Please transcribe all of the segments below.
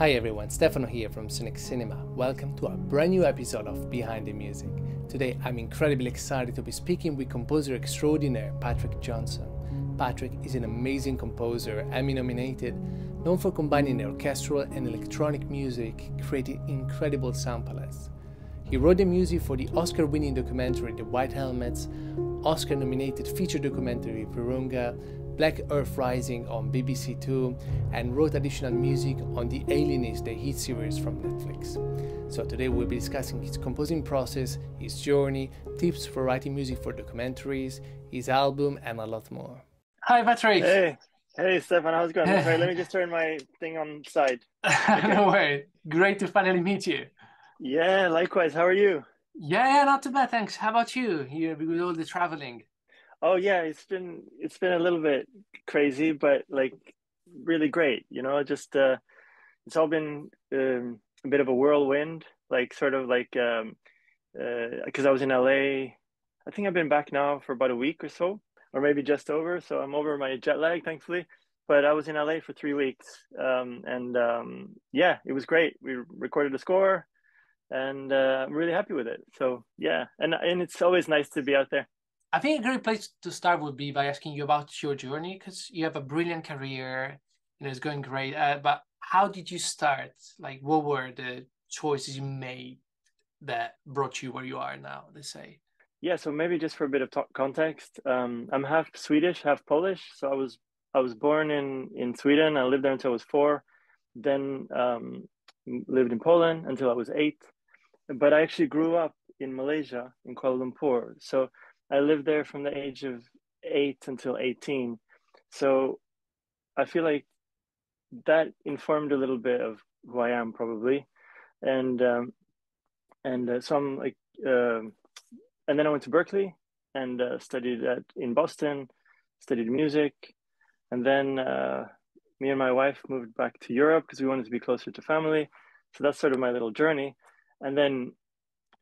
Hi everyone, Stefano here from Sonixinema. Welcome to a brand new episode of Behind the Music. Today I'm incredibly excited to be speaking with composer extraordinaire Patrick Jonsson. Patrick is an amazing composer, Emmy nominated, known for combining orchestral and electronic music, creating incredible samplers. He wrote the music for the Oscar winning documentary The White Helmets, Oscar nominated feature documentary Virunga, Black Earth Rising on BBC Two, and wrote additional music on The Alienist, the hit series from Netflix. So today we'll be discussing his composing process, his journey, tips for writing music for documentaries, his album, and a lot more. Hi, Patrick. Hey, hey, Stefan. How's it going? Sorry, let me just turn my thing on side. Okay. no way. Great to finally meet you. Yeah, likewise. How are you? Yeah, yeah, not too bad, thanks. How about you? Here with all the traveling. Oh yeah, it's been it's been a little bit crazy, but like really great. You know, just uh, it's all been um, a bit of a whirlwind, like sort of like um, because uh, I was in LA. I think I've been back now for about a week or so, or maybe just over. So I'm over my jet lag, thankfully. But I was in LA for three weeks, um, and um, yeah, it was great. We recorded a score, and uh, I'm really happy with it. So yeah, and and it's always nice to be out there. I think a great place to start would be by asking you about your journey because you have a brilliant career and it's going great. Uh, but how did you start? Like, what were the choices you made that brought you where you are now? Let's say. Yeah, so maybe just for a bit of context, um, I'm half Swedish, half Polish. So I was I was born in in Sweden. I lived there until I was four. Then um, lived in Poland until I was eight. But I actually grew up in Malaysia, in Kuala Lumpur. So I lived there from the age of eight until 18. So I feel like that informed a little bit of who I am probably. And, um, and uh, so I'm like, uh, and then I went to Berklee and uh, studied at, in Boston, studied music. And then uh, me and my wife moved back to Europe because we wanted to be closer to family. So that's sort of my little journey. And then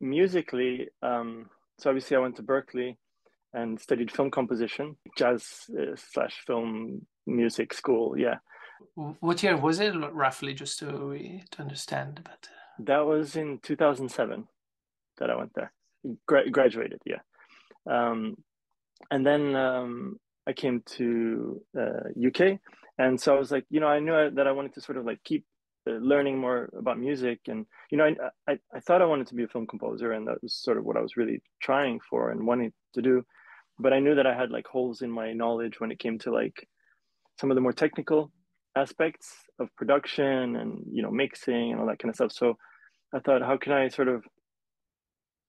musically, um, so obviously, I went to Berklee and studied film composition, jazz uh, slash film music school. Yeah. What year was it roughly, just to to understand? But that was in 2007 that I went there. Gra- graduated, yeah. Um, and then um, I came to uh, UK, and so I was like, you know, I knew that I wanted to sort of like keep Uh, learning more about music. And you know I, I, I thought i wanted to be a film composer and that was sort of what i was really trying for and wanting to do. But i knew that i had like holes in my knowledge when it came to like some of the more technical aspects of production and you know mixing and all that kind of stuff. So i thought how can i sort of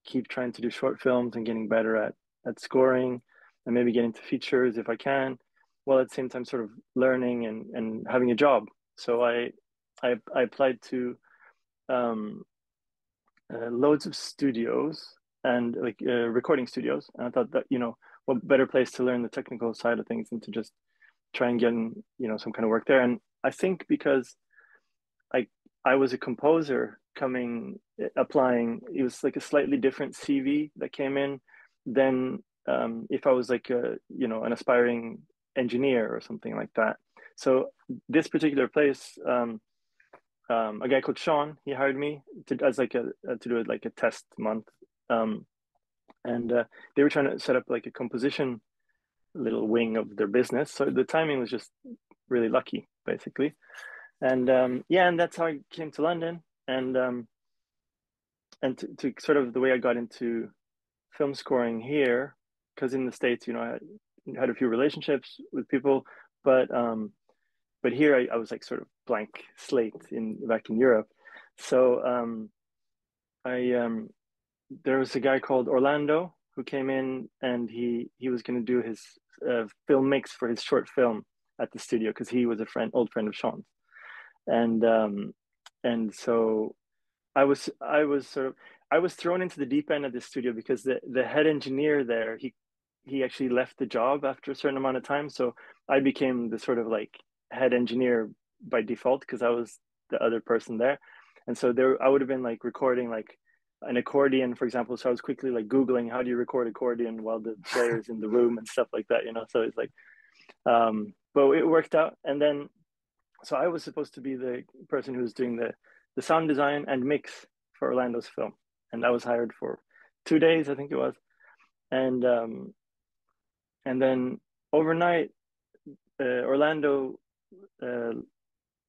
keep trying to do short films and getting better at at scoring and maybe get into features if i can while at the same time sort of learning and and having a job? So i I, I applied to um, uh, loads of studios and like uh, recording studios. And I thought that, you know, what better place to learn the technical side of things than to just try and get, you know, some kind of work there. And I think because I, I was a composer coming, applying, it was like a slightly different CV that came in than um, if I was like a, you know, an aspiring engineer or something like that. So this particular place, um, um, a guy called Sean. He hired me to as like a, uh, to do like a test month, um, and uh, they were trying to set up like a composition little wing of their business. So the timing was just really lucky, basically. And um, yeah, and that's how I came to London, and um, and to, to sort of the way I got into film scoring here, because in the states, you know, I had a few relationships with people, but um, but here I, I, was like sort of blank slate in back in Europe. So um, I um, there was a guy called Orlando who came in and he he was going to do his uh, film mix for his short film at the studio because he was a friend old friend of Sean's, and um, and so I was I was sort of I was thrown into the deep end of the studio because the the head engineer there he he actually left the job after a certain amount of time so I became the sort of like head engineer by default because I was the other person there. And so there, I would have been like recording like an accordion, for example. So I was quickly like Googling how do you record accordion while the player's in the room and stuff like that, you know? So it's like, um, but it worked out. And then so I was supposed to be the person who was doing the the sound design and mix for Orlando's film, and I was hired for two days, I think it was, and um, and then overnight, uh, Orlando uh,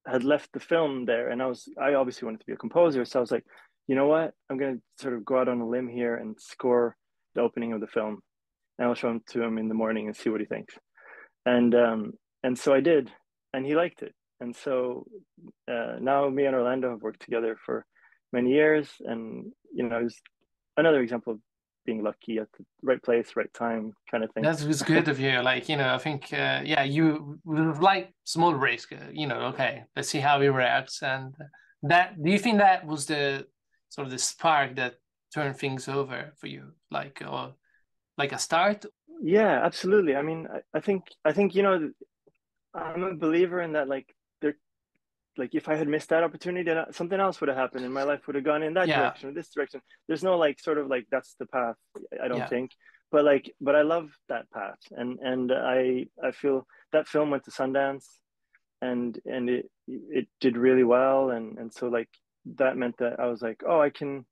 had left the film there, and I was I obviously wanted to be a composer, so I was like, you know what, I'm gonna sort of go out on a limb here and score the opening of the film, and I'll show him to him in the morning and see what he thinks, and um, and so I did, and he liked it, and so uh, now me and Orlando have worked together for many years, and you know, it's another example of being lucky at the right place, right time, kind of thing. That was good of you. Like you know, I think uh, yeah, you like small risk. Uh, you know, okay, let's see how he reacts, and that. Do you think that was the sort of the spark that turned things over for you, like or like a start? Yeah, absolutely. I mean, I, I think I think you know, I'm a believer in that. Like like if I had missed that opportunity, then uh, something else would have happened, and my life would have gone in that yeah. direction or this direction. There's no like sort of like that's the path. I don't yeah. think, but like, but I love that path, and and I I feel that film went to Sundance, and and it it did really well, and and so like that meant that I was like, oh, I can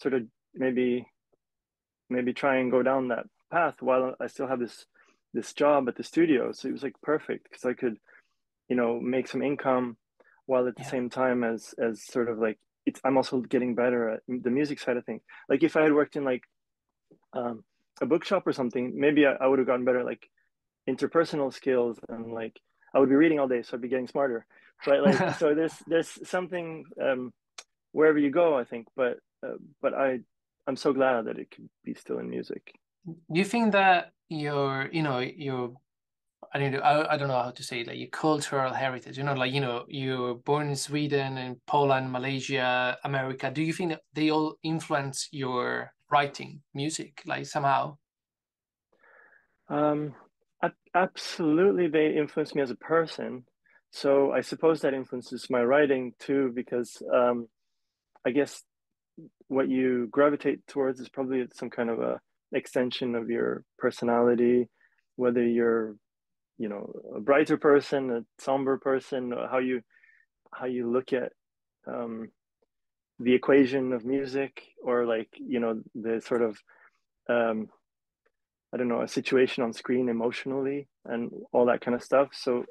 sort of maybe maybe try and go down that path while I still have this this job at the studio. So it was like perfect because I could, you know, make some income while at the yeah. same time as as sort of like it's i'm also getting better at the music side of things. Like if i had worked in like um, a bookshop or something maybe i, I would have gotten better like interpersonal skills and like i would be reading all day so i'd be getting smarter. But like so there's there's something um, wherever you go i think but uh, but i i'm so glad that it could be still in music. Do you think that your you know your I don't know, I, I don't know how to say it, like your cultural heritage. You know, like you know, you were born in Sweden and Poland, Malaysia, America. Do you think that they all influence your writing music, like somehow? Um, absolutely, they influence me as a person. So I suppose that influences my writing too, because um, I guess what you gravitate towards is probably some kind of a extension of your personality, whether you're you know a brighter person a somber person how you how you look at um, the equation of music or like you know the sort of um, i don't know a situation on screen emotionally and all that kind of stuff. So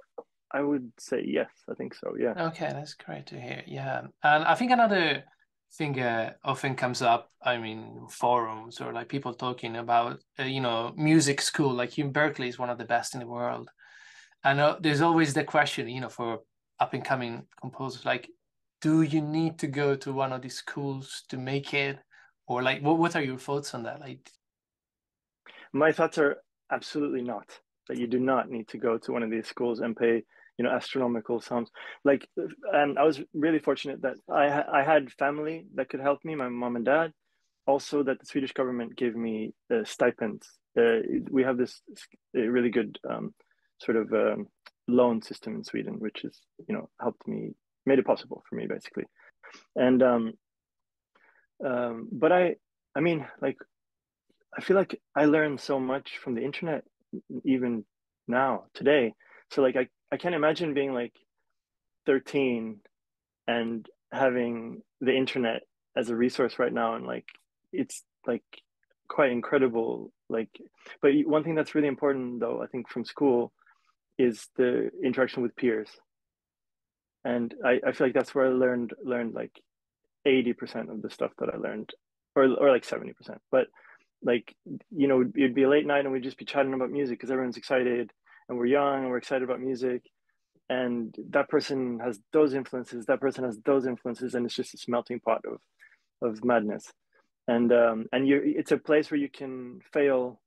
i would say yes i think so yeah. Okay that's great to hear yeah. And i think another thing uh, often comes up i mean forums or like people talking about uh, you know music school like in berklee is one of the best in the world. And uh, there's always the question you know for up and coming composers like do you need to go to one of these schools to make it? Or like what, what are your thoughts on that? Like my thoughts are absolutely not that you do not need to go to one of these schools and pay you know astronomical sums like and i was really fortunate that i i had family that could help me my mom and dad also that the swedish government gave me uh, stipends uh, we have this really good um, sort of um, loan system in Sweden, which is you know helped me, made it possible for me basically. And um, um, but I, I mean, like, I feel like I learned so much from the internet, even now today. So like, I I can't imagine being like 13 and having the internet as a resource right now and like it's like quite incredible like but one thing that's really important though i think from school is the interaction with peers. And I, I feel like that's where I learned learned like 80% of the stuff that I learned or or like 70% but like you know it'd be a late night and we'd just be chatting about music because everyone's excited and we're young and we're excited about music. And that person has those influences that person has those influences and it's just a melting pot of of madness. And um and you it's a place where you can fail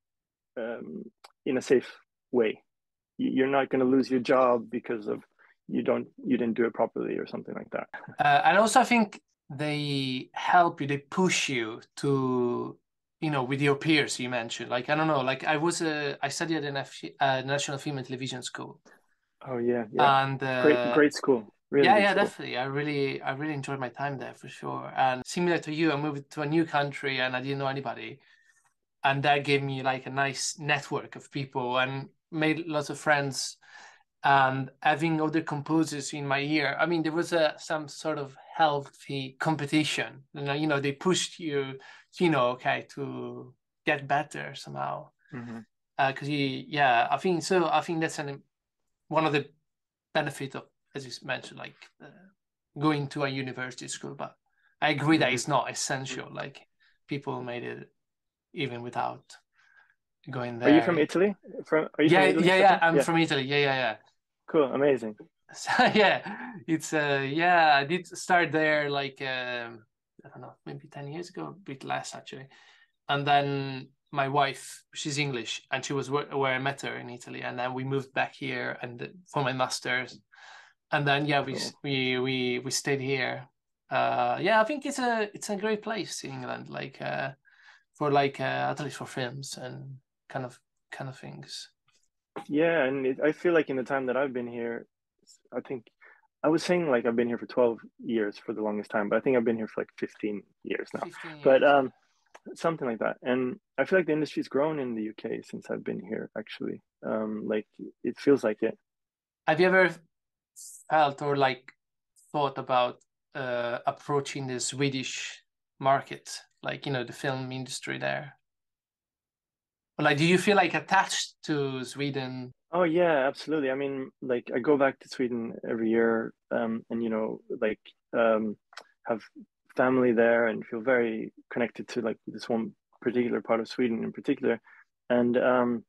um in a safe way. You're not going to lose your job because of you don't you didn't do it properly or something like that. Uh, and also i think they help you they push you to you know with your peers you mentioned like i don't know like i was a i studied at a uh, national film and television school. Oh yeah yeah. And uh, great great school. Really yeah yeah school. definitely. I really i really enjoyed my time there for sure. And similar to you i moved to a new country and i didn't know anybody. And that gave me like a nice network of people and made lots of friends. And having other composers in my ear. I mean, there was a some sort of healthy competition. You know, you know they pushed you, you know, okay, to get better somehow. Because mm-hmm. uh, you, yeah, I think so. I think that's an one of the benefit of, as you mentioned, like uh, going to a university school. But I agree mm-hmm. that it's not essential. Like people made it even without going there. Are you from Italy? From yeah, from Italy yeah, yeah. I'm yeah. from Italy. Yeah, yeah, yeah. Cool, amazing. So, yeah, it's uh yeah. I did start there like um, I don't know, maybe ten years ago, a bit less actually, and then my wife, she's English, and she was where, where I met her in Italy, and then we moved back here and for my masters, and then yeah, we cool. we we we stayed here. Uh, yeah, I think it's a it's a great place in England, like uh, for like uh, at least for films and kind of kind of things. Yeah, and it, I feel like in the time that I've been here, I think I was saying like I've been here for 12 years for the longest time, but I think I've been here for like 15 years now. 15 years. But um, something like that. And I feel like the industry's grown in the UK since I've been here. Actually, um, like it feels like it. Have you ever felt or like thought about uh, approaching the Swedish market, like you know the film industry there? Like do you feel like attached to sweden? Oh yeah absolutely. I mean like i go back to sweden every year um, and you know like um, have family there and feel very connected to like this one particular part of sweden in particular. And um,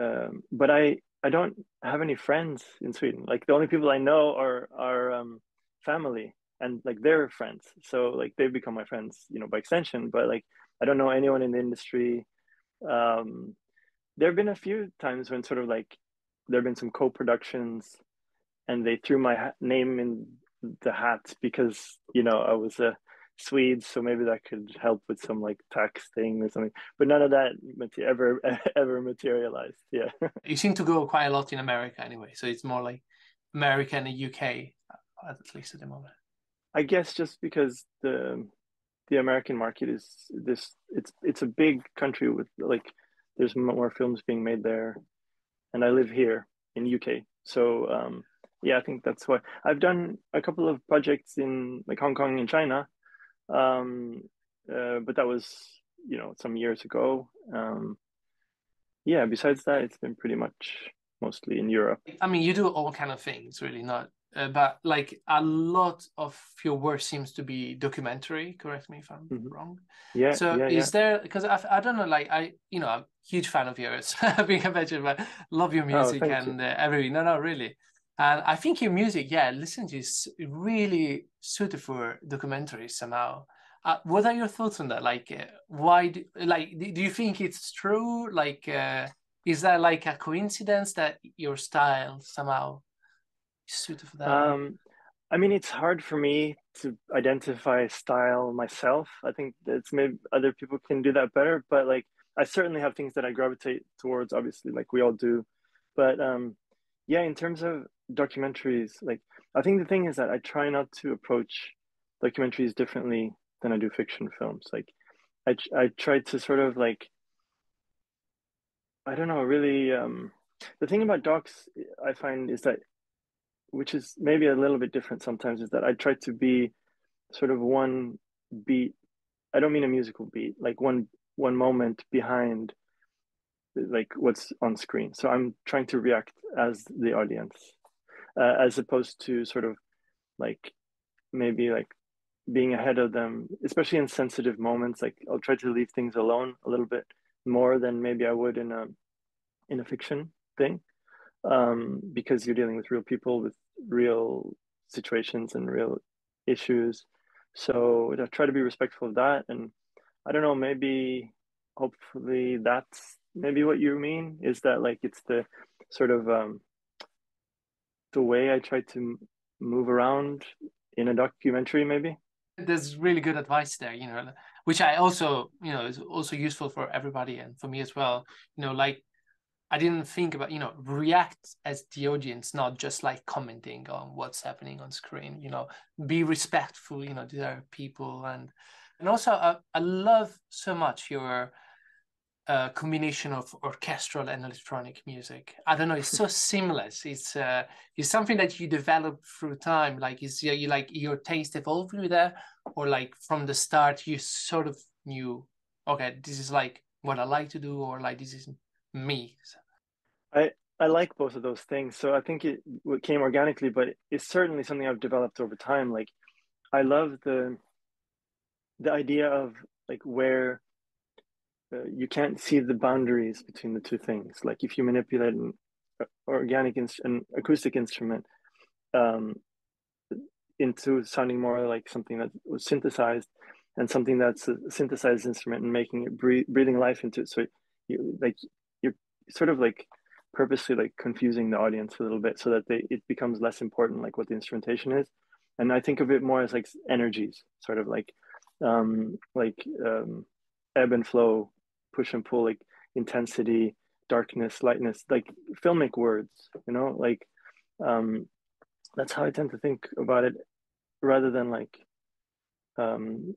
um but i i don't have any friends in sweden. Like the only people i know are are um, family and like their friends. So like they've become my friends you know by extension. But like i don't know anyone in the industry um, there have been a few times when sort of like there have been some co-productions and they threw my ha- name in the hat because you know I was a Swede, so maybe that could help with some like tax thing or something. But none of that ever ever materialized. Yeah, you seem to go quite a lot in America anyway, so it's more like America and the UK at least at the moment. I guess just because the the American market is this it's it's a big country with like there's more films being made there. And I live here in UK so um, yeah I think that's why I've done a couple of projects in like Hong Kong and China. Um, uh, but that was you know some years ago. Um, yeah besides that it's been pretty much mostly in Europe. I mean you do all kind of things really not uh, but like a lot of your work seems to be documentary correct me if i'm mm-hmm. wrong. Yeah so yeah, is yeah. there because I, I don't know like i you know i'm a huge fan of yours being a veteran but love your oh, music oh, and uh, everything. No no really. And i think your music yeah listen to is really suited for documentaries somehow. Uh, what are your thoughts on that? Like uh, why do, like do you think it's true? Like uh, is that like a coincidence that your style somehow suited for that? Um, I mean, it's hard for me to identify style myself. I think it's maybe other people can do that better, but like I certainly have things that I gravitate towards, obviously, like we all do. But um, yeah, in terms of documentaries, like I think the thing is that I try not to approach documentaries differently than I do fiction films. Like I I try to sort of like I don't know, really. Um, the thing about docs I find is that which is maybe a little bit different sometimes, is that I try to be sort of one beat. I don't mean a musical beat, like one one moment behind like what's on screen. So I'm trying to react as the audience, uh, as opposed to sort of like maybe like being ahead of them, especially in sensitive moments. Like I'll try to leave things alone a little bit more than maybe I would in a in a fiction thing, um, because you're dealing with real people with real situations and real issues. So I try to be respectful of that. And I don't know, maybe hopefully that's maybe what you mean is that like it's the sort of um, the way I try to move around in a documentary, maybe. There's really good advice there, you know, which I also, you know, is also useful for everybody and for me as well. You know, like I didn't think about, you know, react as the audience, not just like commenting on what's happening on screen, you know, be respectful, you know, to other people. And, and also, I, I love so much your, a combination of orchestral and electronic music. I don't know. It's so seamless. It's uh, it's something that you develop through time. Like is you like your taste evolved with that, or like from the start you sort of knew, okay, this is like what I like to do, or like this is me. I I like both of those things. So I think it, it came organically, but it's certainly something I've developed over time. Like I love the the idea of like where uh, you can't see the boundaries between the two things. Like if you manipulate an organic in- an acoustic instrument um, into sounding more like something that was synthesized, and something that's a synthesized instrument and making it breathe, breathing life into it. So you like sort of like purposely like confusing the audience a little bit so that they it becomes less important like what the instrumentation is. And i think of it more as like energies sort of like um like um ebb and flow push and pull like intensity darkness lightness like filmic words you know? Like um that's how i tend to think about it rather than like um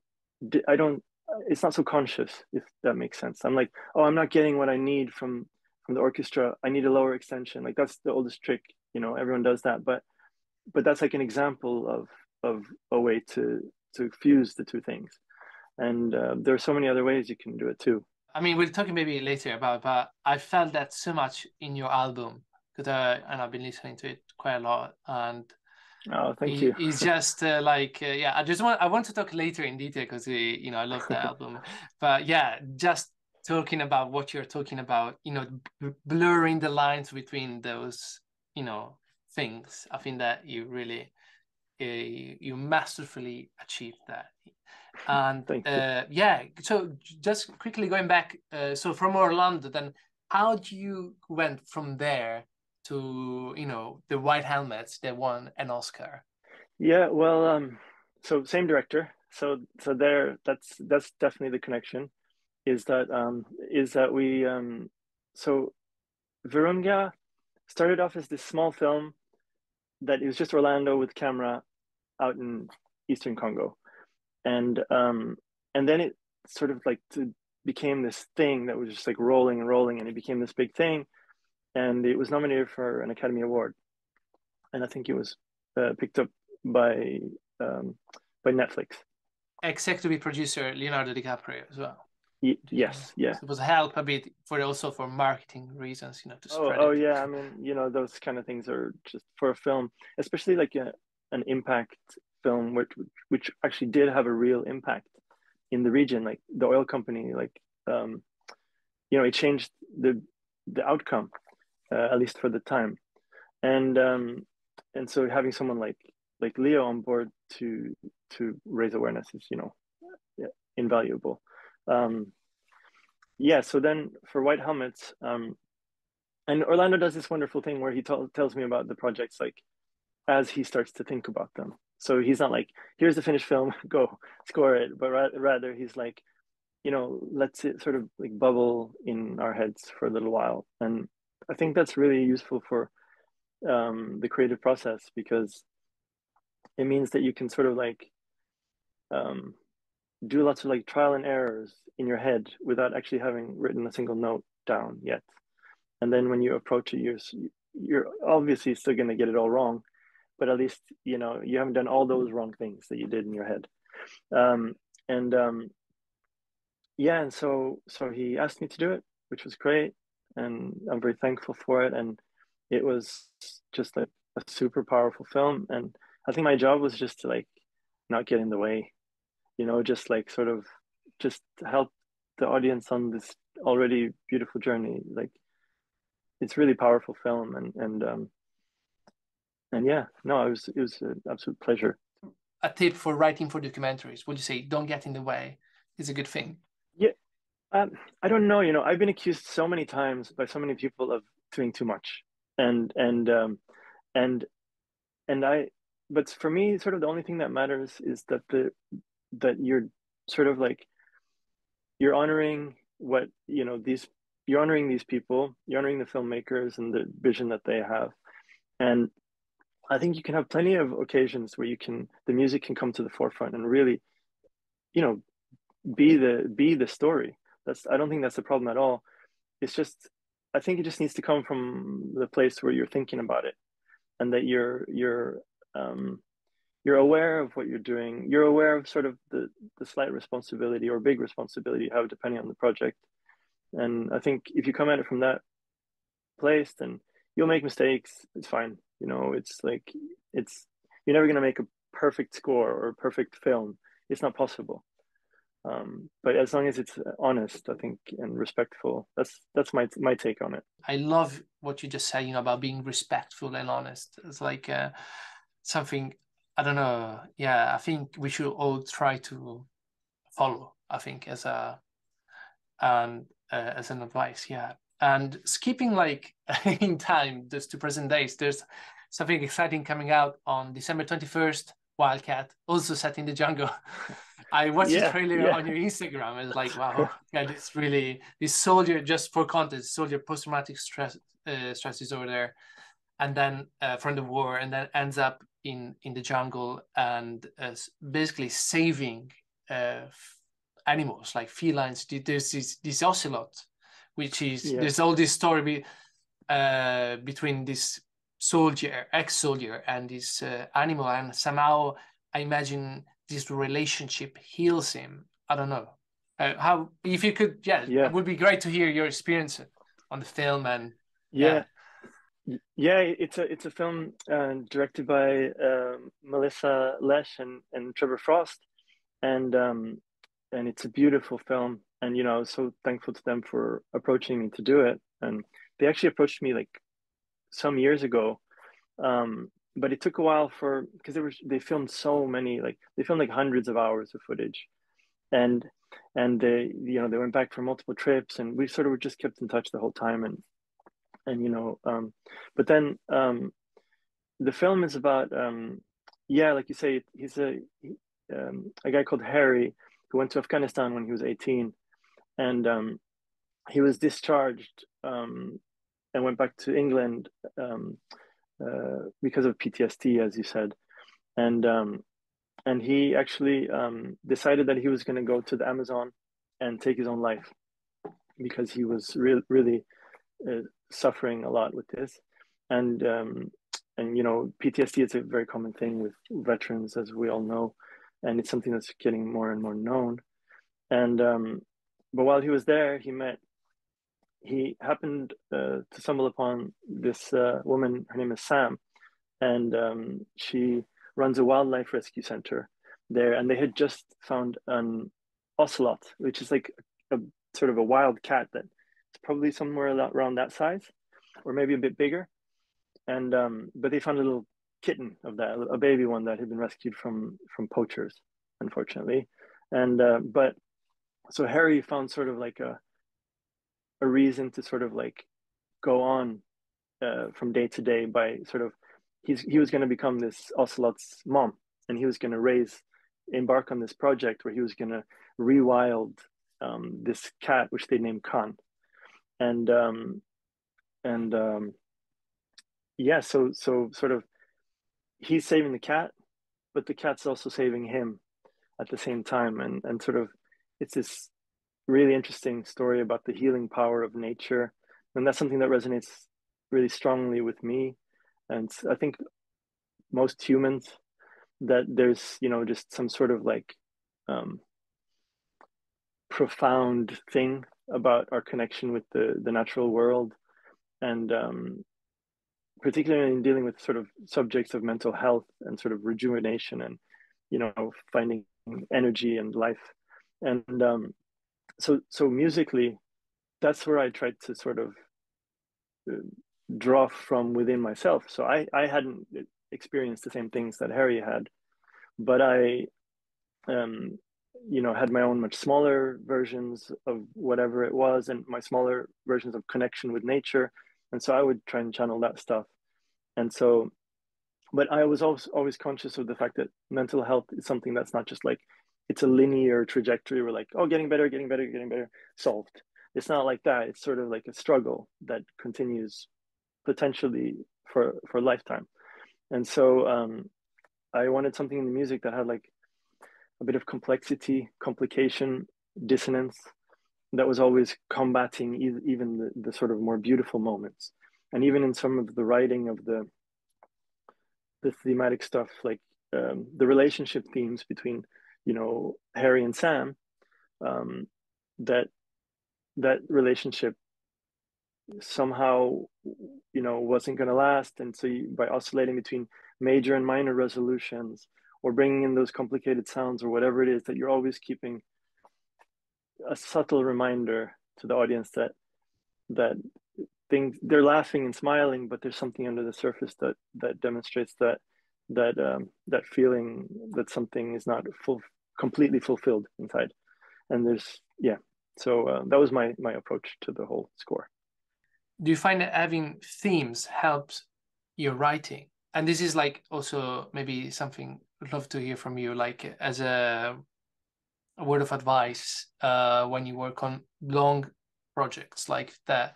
i don't it's not so conscious if that makes sense. I'm like oh i'm not getting what i need from from the orchestra i need a lower extension like that's the oldest trick you know everyone does that but but that's like an example of of a way to to fuse the two things and uh, there are so many other ways you can do it too i mean we'll talk maybe later about but i felt that so much in your album because uh, and i've been listening to it quite a lot and Oh, thank you. It's just uh, like uh, yeah. I just want I want to talk later in detail because uh, you know I love the album, but yeah, just talking about what you're talking about, you know, blurring the lines between those, you know, things. I think that you really uh, you masterfully achieved that. And uh, yeah, so just quickly going back, uh, so from Orlando, then how do you went from there to you know the White Helmets that won an Oscar? Yeah, well, um, so same director. So so there, that's that's definitely the connection. Is that um, is that we um, so Virunga started off as this small film that it was just Orlando with camera out in Eastern Congo, and um, and then it sort of like became this thing that was just like rolling and rolling, and it became this big thing and it was nominated for an Academy Award, and I think it was uh, picked up by um, by Netflix. Executive producer Leonardo DiCaprio as well. Y- yes, yeah. So it was help a bit for also for marketing reasons, you know, to spread. Oh, oh yeah, I mean, you know, those kind of things are just for a film, especially like a, an impact film, which which actually did have a real impact in the region. Like the oil company, like um, you know, it changed the the outcome uh, at least for the time. And um, and so having someone like like Leo on board to to raise awareness is you know invaluable. Um, yeah. So then for White Helmets, um, and Orlando does this wonderful thing where he t- tells me about the projects like as he starts to think about them. So he's not like, here's the finished film, go score it, but ra- rather he's like, you know, let's it sort of like bubble in our heads for a little while. And I think that's really useful for um, the creative process because it means that you can sort of like um, do lots of like trial and errors in your head without actually having written a single note down yet. And then when you approach it, you're you're obviously still going to get it all wrong, but at least you know you haven't done all those wrong things that you did in your head. Um, and um, yeah, and so so he asked me to do it, which was great and I'm very thankful for it. And it was just a, a super powerful film. And I think my job was just to like not get in the way, you know, just like sort of just help the audience on this already beautiful journey. Like it's really powerful film and and um and yeah, no, it was it was an absolute pleasure. A tip for writing for documentaries: Would you say don't get in the way? Is a good thing. Yeah, um, I don't know. You know, I've been accused so many times by so many people of doing too much, and and um, and and I. But for me, sort of the only thing that matters is that the that you're sort of like you're honoring what you know these you're honoring these people you're honoring the filmmakers and the vision that they have and i think you can have plenty of occasions where you can the music can come to the forefront and really you know be the be the story That's I don't think that's the problem at all. It's just I think it just needs to come from the place where you're thinking about it, and that you're you're um, you're aware of what you're doing. You're aware of sort of the the slight responsibility or big responsibility you have depending on the project. And I think if you come at it from that place, then you'll make mistakes. It's fine. You know, it's like it's you're never gonna make a perfect score or a perfect film. It's not possible. Um, but as long as it's honest, I think, and respectful, that's that's my my take on it. I love what you just said, you know, about being respectful and honest. It's like uh, something I don't know. Yeah, I think we should all try to follow. I think as a and uh, as an advice, yeah. And skipping like in time, just to present days, there's something exciting coming out on December twenty first. Wildcat, also set in the jungle. I watched yeah, the trailer yeah. on your Instagram. It's like, wow, yeah, it's really this soldier. Just for context, soldier post-traumatic stress uh, stress disorder, there, and then uh, from the war, and then ends up in in the jungle and uh, basically saving uh, animals like felines. There's this this ocelot, which is yeah. there's all this story be, uh, between this soldier, ex-soldier, and this uh, animal, and somehow I imagine this relationship heals him. I don't know. Uh, how if you could, yeah, yeah, it would be great to hear your experience on the film and yeah. yeah. Yeah it's a it's a film uh, directed by um, Melissa Lesh and, and Trevor Frost, and um, and it's a beautiful film. And you know, I was so thankful to them for approaching me to do it. And they actually approached me like some years ago. Um, but it took a while for because they were they filmed so many like they filmed like hundreds of hours of footage. And and they you know they went back for multiple trips. And we sort of were just kept in touch the whole time. And and you know um but then um the film is about um yeah like you say he's a um, a guy called harry who went to afghanistan when he was 18 and um he was discharged um and went back to england uh, because of PTSD, as you said, and and he actually decided that he was going to go to the Amazon and take his own life because he was re- really uh, suffering a lot with this, and um, and you know PTSD is a very common thing with veterans, as we all know, and it's something that's getting more and more known, and um, but while he was there, he met he happened uh, to stumble upon this uh, woman. Her name is Sam, and um, she runs a wildlife rescue center there. And they had just found an ocelot, which is like a, sort of a wild cat that it's probably somewhere around that size, or maybe a bit bigger. And um, but they found a little kitten of that, a baby one that had been rescued from from poachers, unfortunately. And uh, but so Harry found sort of like a a reason to sort of like go on uh, from day to day by sort of he's he was going to become this ocelot's mom and he was going to raise embark on this project where he was going to rewild um, this cat which they named Khan and um, and um, yeah so so sort of he's saving the cat but the cat's also saving him at the same time and and sort of it's this really interesting story about the healing power of nature. And that's something that resonates really strongly with me. And I think most humans that there's, you know, just some sort of like um, profound thing about our connection with the, the natural world. And um, particularly in dealing with sort of subjects of mental health and sort of rejuvenation and, you know, finding energy and life. And um, so so musically that's where i tried to sort of uh, draw from within myself so i i hadn't experienced the same things that harry had but i um you know had my own much smaller versions of whatever it was and my smaller versions of connection with nature and so i would try and channel that stuff and so but i was always always conscious of the fact that mental health is something that's not just like it's a linear trajectory. We're like, oh, getting better, getting better, getting better, solved. It's not like that. It's sort of like a struggle that continues potentially for for lifetime. And so um, I wanted something in the music that had like a bit of complexity, complication, dissonance, that was always combating even the, the sort of more beautiful moments. And even in some of the writing of the the thematic stuff like um, the relationship themes between you know harry and sam um, that that relationship somehow you know wasn't going to last. And so you, by oscillating between major and minor resolutions or bringing in those complicated sounds or whatever it is that you're always keeping a subtle reminder to the audience that that things they're laughing and smiling but there's something under the surface that that demonstrates that that um, that feeling that something is not full completely fulfilled inside. And there's yeah. So uh, that was my my approach to the whole score. Do you find that having themes helps your writing? And this is like also maybe something I'd love to hear from you like as a, a word of advice uh, when you work on long projects like that.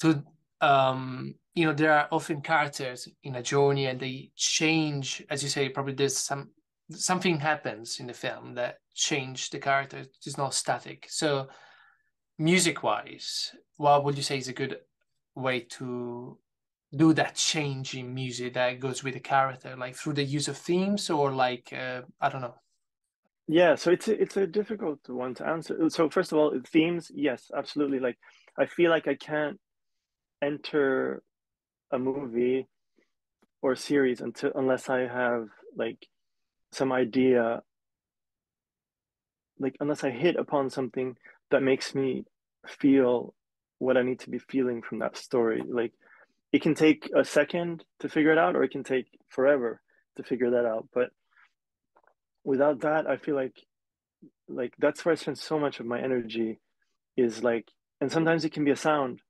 To um you know there are often characters in a journey and they change as you say probably there's some something happens in the film that change the character. It's not static. So music wise what would you say is a good way to do that change in music that goes with the character like through the use of themes or like uh, i don't know? Yeah so it's a, it's a difficult one to answer. So first of all themes yes absolutely. Like i feel like i can't enter a movie or series until unless I have like some idea like unless I hit upon something that makes me feel what I need to be feeling from that story. Like it can take a second to figure it out or it can take forever to figure that out. But without that, I feel like like that's where I spend so much of my energy is like and sometimes it can be a sound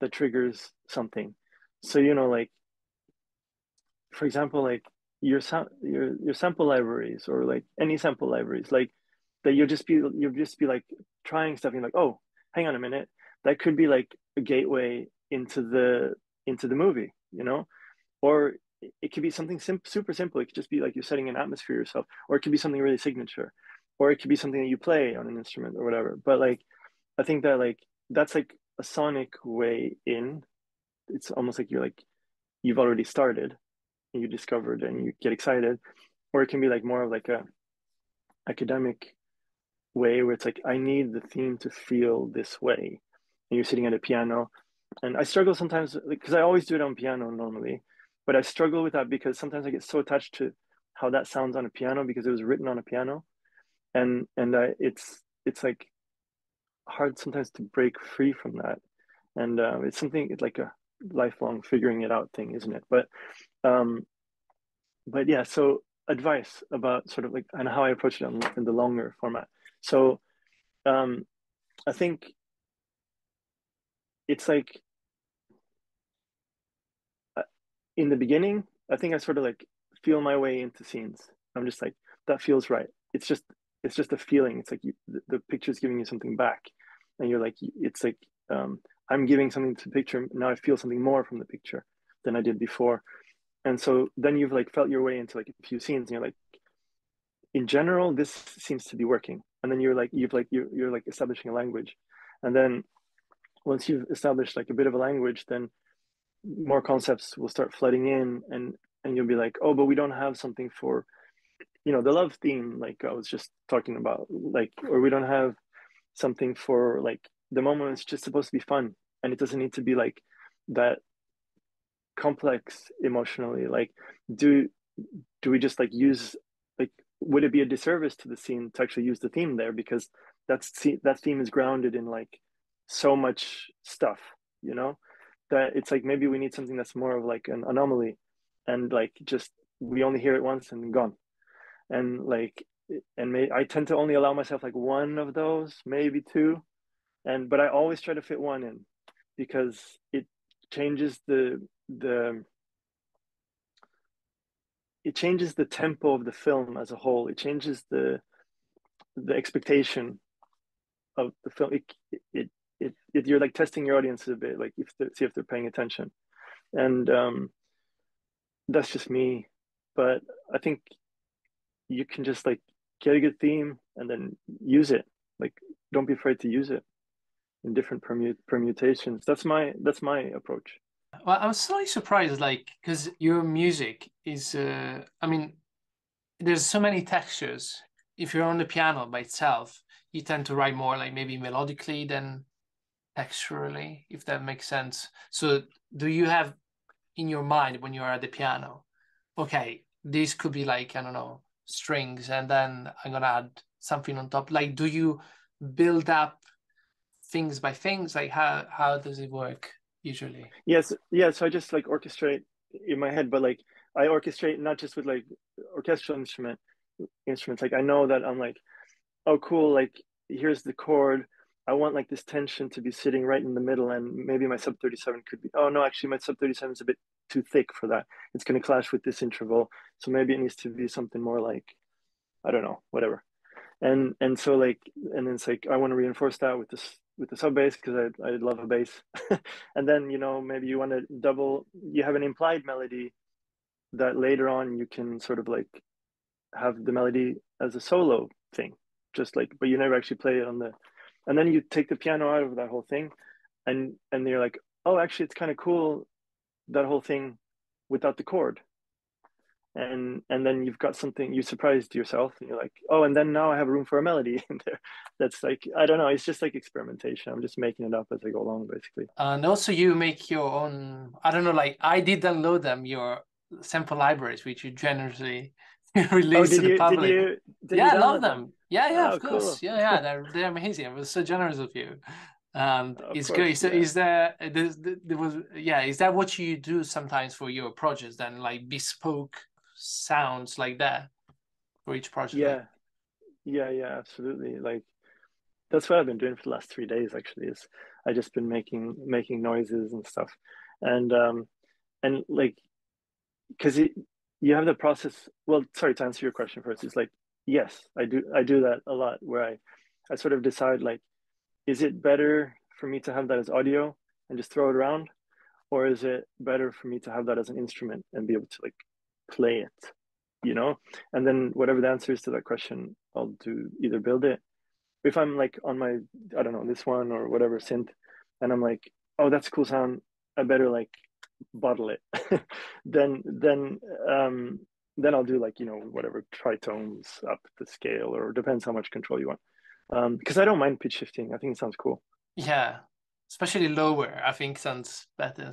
that triggers something. So you know, like for example, like your your your sample libraries or like any sample libraries, like that you'll just be you'll just be like trying stuff and you're like, oh, hang on a minute, that could be like a gateway into the into the movie, you know, or it could be something sim- super simple. It could just be like you're setting an atmosphere yourself, or it could be something really signature, or it could be something that you play on an instrument or whatever. But like, I think that like that's like a sonic way in it's almost like you're like you've already started and you discovered and you get excited or it can be like more of like a academic way where it's like i need the theme to feel this way and you're sitting at a piano and i struggle sometimes because i always do it on piano normally but i struggle with that because sometimes i get so attached to how that sounds on a piano because it was written on a piano. And and I, it's it's like hard sometimes to break free from that. And uh, it's something it's like a lifelong figuring it out thing isn't it? But um but yeah so advice about sort of like and how i approach it in the longer format. So um i think it's like uh, in the beginning i think i sort of like feel my way into scenes. I'm just like that feels right. It's just it's just a feeling. It's like you, the, the picture's giving you something back. And you're like it's like um, i'm giving something to the picture now i feel something more from the picture than i did before. And so then you've like felt your way into like a few scenes and you're like in general this seems to be working. And then you're like you've like you're, you're like establishing a language. And then once you've established like a bit of a language then more concepts will start flooding in and and you'll be like oh but we don't have something for you know the love theme like i was just talking about like or we don't have something for like the moment it's just supposed to be fun and it doesn't need to be like that complex emotionally like do do we just like use like would it be a disservice to the scene to actually use the theme there? Because that's that theme is grounded in like so much stuff you know that it's like maybe we need something that's more of like an anomaly and like just we only hear it once and gone and like and may, I tend to only allow myself like one of those, maybe two, and but I always try to fit one in because it changes the the it changes the tempo of the film as a whole. It changes the the expectation of the film. It it it, you're like testing your audience a bit, like if see if they're paying attention, and um, that's just me. But I think you can just like get a good theme and then use it like don't be afraid to use it in different permut- permutations. That's my that's my approach. Well, I'm slightly surprised, like, because your music is, uh, I mean, there's so many textures. If you're on the piano by itself, you tend to write more like maybe melodically than texturally, if that makes sense. So, do you have in your mind when you're at the piano, okay, this could be like, I don't know, strings, and then I'm gonna add something on top? Like, do you build up things by things? Like, how how does it work? usually yes yeah so i just like orchestrate in my head but like i orchestrate not just with like orchestral instrument instruments like i know that i'm like oh cool like here's the chord i want like this tension to be sitting right in the middle and maybe my sub 37 could be oh no actually my sub 37 is a bit too thick for that. It's going to clash with this interval so maybe it needs to be something more like i don't know whatever. And and so like and then it's like i want to reinforce that with this with the sub bass because I, I love a bass. And then you know maybe you want to double you have an implied melody that later on you can sort of like have the melody as a solo thing just like but you never actually play it on the and then you take the piano out of that whole thing and and you're like oh actually it's kind of cool that whole thing without the chord. And and then you've got something you surprised yourself and you're like oh and then now i have room for a melody in there. That's like i don't know it's just like experimentation. I'm just making it up as i go along basically. Uh, and also you make your own i don't know like i did download them your sample libraries which you generously release oh, to the you, public did you, did yeah i love them? them yeah yeah oh, of course cool. yeah yeah they're, they're amazing i was so generous of you and of it's course, great. So, yeah. is there, there was yeah? Is that what you do sometimes for your projects? Then, like bespoke sounds like that for each project. Yeah, yeah, yeah, absolutely. Like that's what I've been doing for the last three days. Actually, is I just been making making noises and stuff, and um, and like, because you have the process. Well, sorry to answer your question first. It's like yes, I do I do that a lot where I I sort of decide like, is it better for me to have that as audio and just throw it around, or is it better for me to have that as an instrument and be able to like play it you know and then whatever the answer is to that question i'll do either build it if i'm like on my i don't know this one or whatever synth and i'm like oh that's a cool sound i better like bottle it then then um then i'll do like you know whatever tritones up the scale or depends how much control you want um because i don't mind pitch shifting i think it sounds cool yeah especially lower i think sounds better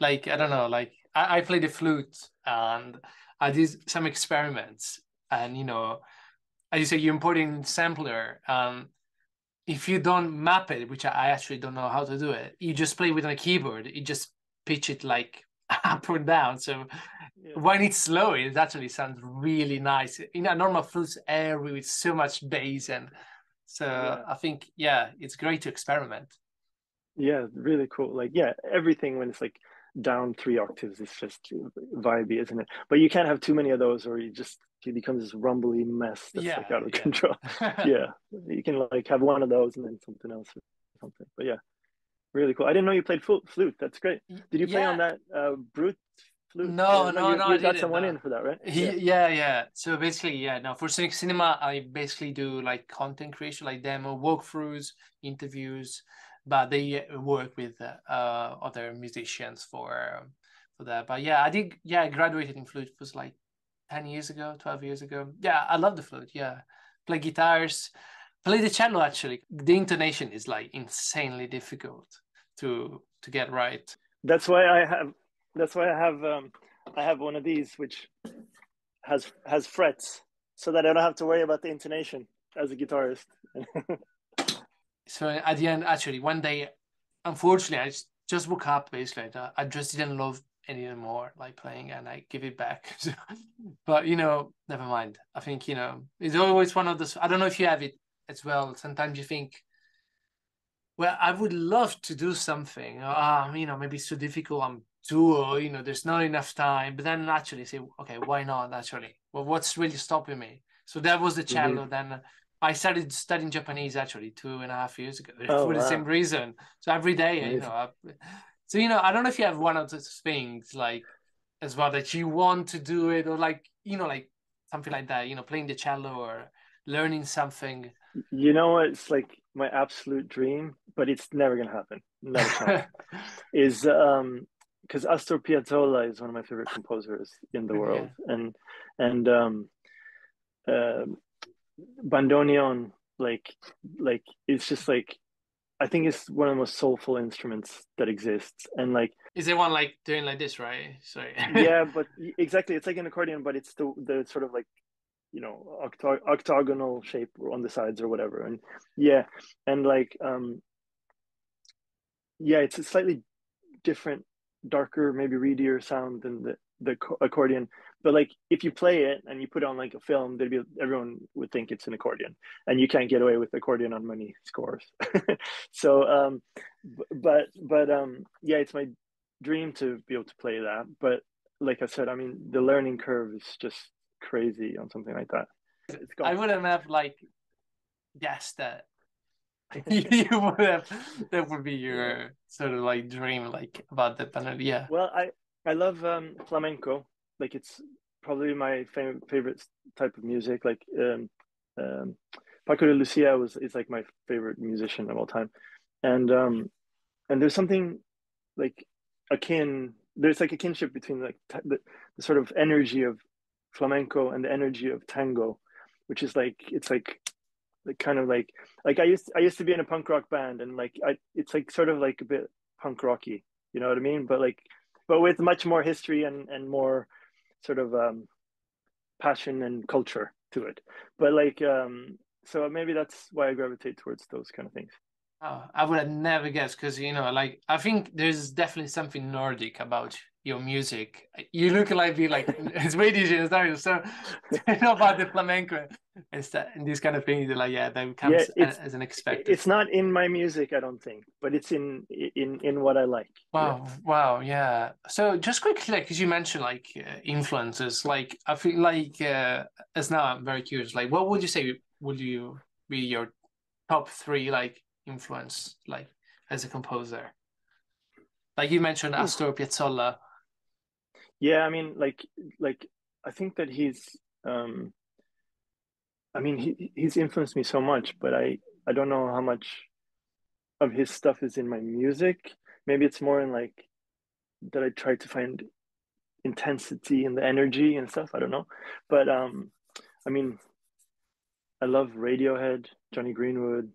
like i don't know like I, I play the flute and I did some experiments. And you know, as you say, you're importing sampler. Um, if you don't map it, which I actually don't know how to do it, you just play with a keyboard. You just pitch it like up or down. So yeah. when it's slow, it actually sounds really nice. In a normal flute's airy with so much bass, and so yeah. I think yeah, it's great to experiment. Yeah, really cool. Like yeah, everything when it's like down three octaves is just vibey, isn't it? But you can't have too many of those, or you just it becomes this rumbly mess that's yeah, like out of yeah. control. yeah, you can like have one of those and then something else or something. But yeah, really cool. I didn't know you played flute. That's great. Did you play yeah. on that uh, brute flute? No, yeah, no, you, no. You got someone no. in for that, right? Yeah. yeah, yeah. So basically, yeah. Now for Sonixinema, I basically do like content creation, like demo walkthroughs, interviews but they work with uh, other musicians for for that. But yeah, I did. Yeah, I graduated in flute. It was like ten years ago, twelve years ago. Yeah, I love the flute. Yeah, play guitars, play the cello. Actually, the intonation is like insanely difficult to to get right. That's why I have. That's why I have. Um, I have one of these which has has frets, so that I don't have to worry about the intonation as a guitarist. so at the end, actually, one day, unfortunately, I just woke up basically. I just didn't love any anymore, like playing, and I give it back. but you know, never mind. I think you know, it's always one of those. I don't know if you have it as well. Sometimes you think, well, I would love to do something. Um, you know, maybe it's too difficult. I'm too, you know, there's not enough time. But then naturally say, okay, why not? Naturally, well, what's really stopping me? So that was the challenge. Mm-hmm. Then I started studying Japanese actually two and a half years ago oh, for the same reason. So every day, Amazing. you know, I, so you know, I don't know if you have one of those things like as well that you want to do it or like you know, like something like that. You know, playing the cello or learning something. You know, it's like my absolute dream, but it's never gonna happen. Never is um because Astor Piazzolla is one of my favorite composers in the world, yeah. and and um, uh, bandoneon like like it's just like I think it's one of the most soulful instruments that exists, and like is it one like doing like this, right? Sorry. yeah, but exactly, it's like an accordion, but it's the the sort of like you know octo- octagonal shape on the sides or whatever, and yeah, and like um yeah, it's a slightly different darker, maybe reedier sound than the the accordion. But like if you play it and you put on like a film, there'd be everyone would think it's an accordion, and you can't get away with accordion on many scores. so, um, but but um, yeah, it's my dream to be able to play that. But like I said, I mean, the learning curve is just crazy on something like that. I wouldn't have like guessed that. You would have that would be your sort of like dream like about the panel yeah. Well i i love um flamenco. Like it's probably my fav- favorite type of music. Like um um paco de lucia was is like my favorite musician of all time. And um and there's something like akin there's like a kinship between like t- the, the sort of energy of flamenco and the energy of tango which is like it's like like kind of like like I used I used to be in a punk rock band and like I it's like sort of like a bit punk rocky, you know what I mean? But like but with much more history and and more sort of um passion and culture to it. But like um so maybe that's why I gravitate towards those kind of things. Oh, I would have never guessed because you know, like I think there's definitely something Nordic about your music. You look like be like Swedish and stuff. So you know about the flamenco and, stuff, and these kind of things. Like yeah, that comes yeah, as an expected. It's not in my music, I don't think, but it's in in in what I like. Wow, yeah. wow, yeah. So just quickly, because you mentioned like uh, influences, like I feel like uh, as now I'm very curious. Like, what would you say would you be your top three like influence like as a composer? Like you mentioned Astor Piazzolla yeah i mean like like i think that he's um i mean he he's influenced me so much but i i don't know how much of his stuff is in my music. Maybe it's more in like that i try to find intensity and the energy and stuff i don't know. But um i mean i love radiohead Jonny greenwood.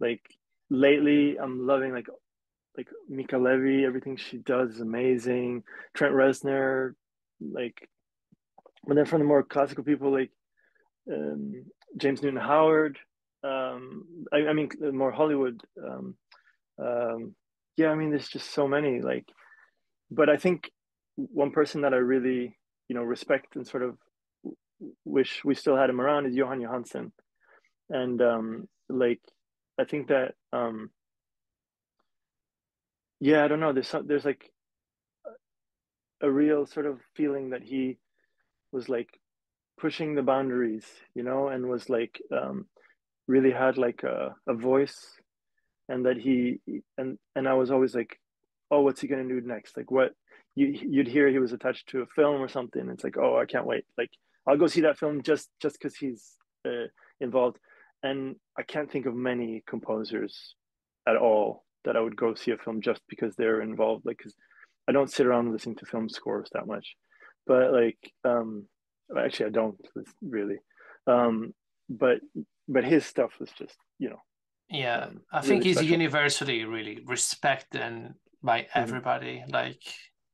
Like lately i'm loving like like Mica Levi, everything she does is amazing. Trent Reznor, like, and then from the more classical people like um, James Newton Howard. Um, I, I, mean, more Hollywood. Um, um, yeah, I mean, there's just so many. Like, but I think one person that I really, you know, respect and sort of wish we still had him around is Jóhann Jóhannsson, and um, like, I think that um, yeah i don't know there's some, there's like a real sort of feeling that he was like pushing the boundaries you know and was like um really had like a, a voice and that he and and i was always like oh what's he gonna do next? Like what you you'd hear he was attached to a film or something it's like oh i can't wait. Like i'll go see that film just just because he's uh, involved and i can't think of many composers at all that I would go see a film just because they're involved. Like, cause I don't sit around listening to film scores that much, but like, um, actually I don't really. Um, but but his stuff was just you know. Yeah, um, I think really he's special. universally really respected by mm-hmm. everybody. Mm-hmm. Like,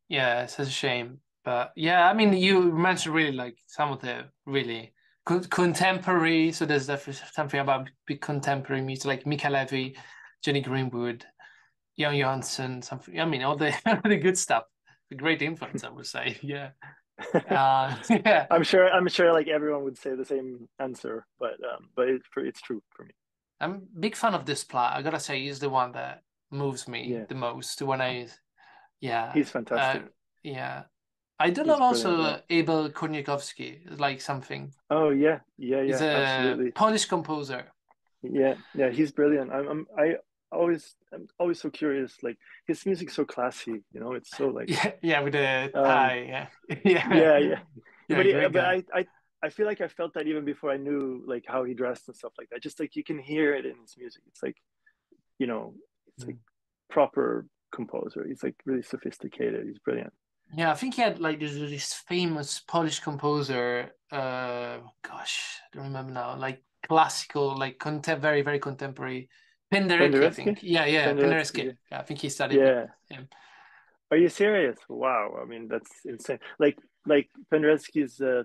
yeah, it's a shame, but yeah, I mean, you mentioned really like some of the really contemporary. So there's definitely something about big contemporary music, like Mica Levi, Jonny Greenwood, Jóhann Jóhannsson, something. I mean, all the the good stuff. The great influence, I would say. Yeah. Uh, yeah. I'm sure. I'm sure. Like everyone would say the same answer, but um, but it's it's true for me. I'm a big fan of Desplat. I gotta say, he's the one that moves me yeah. the most when I. Yeah. He's fantastic. Uh, yeah. I do love also yeah. Abel Korzeniowski, like something. Oh yeah, yeah, yeah. He's a absolutely. Polish composer. Yeah, yeah, he's brilliant. I'm, I'm I always I'm always so curious. Like his music's so classy, you know. It's so like yeah, yeah with the um, tie, yeah, yeah, yeah, yeah. yeah but, but I, I I feel like I felt that even before I knew like how he dressed and stuff like that. Just like you can hear it in his music. It's like, you know, it's mm. like proper composer. He's like really sophisticated. He's brilliant. Yeah, I think he had like this, this famous Polish composer. Uh, gosh, I don't remember now. Like classical, like contem- very very contemporary. Penderecki, I think. Yeah, yeah, Penderecki. Yeah. I think he studied. Yeah. Him. Are you serious? Wow. I mean, that's insane. Like like Penderecki's uh,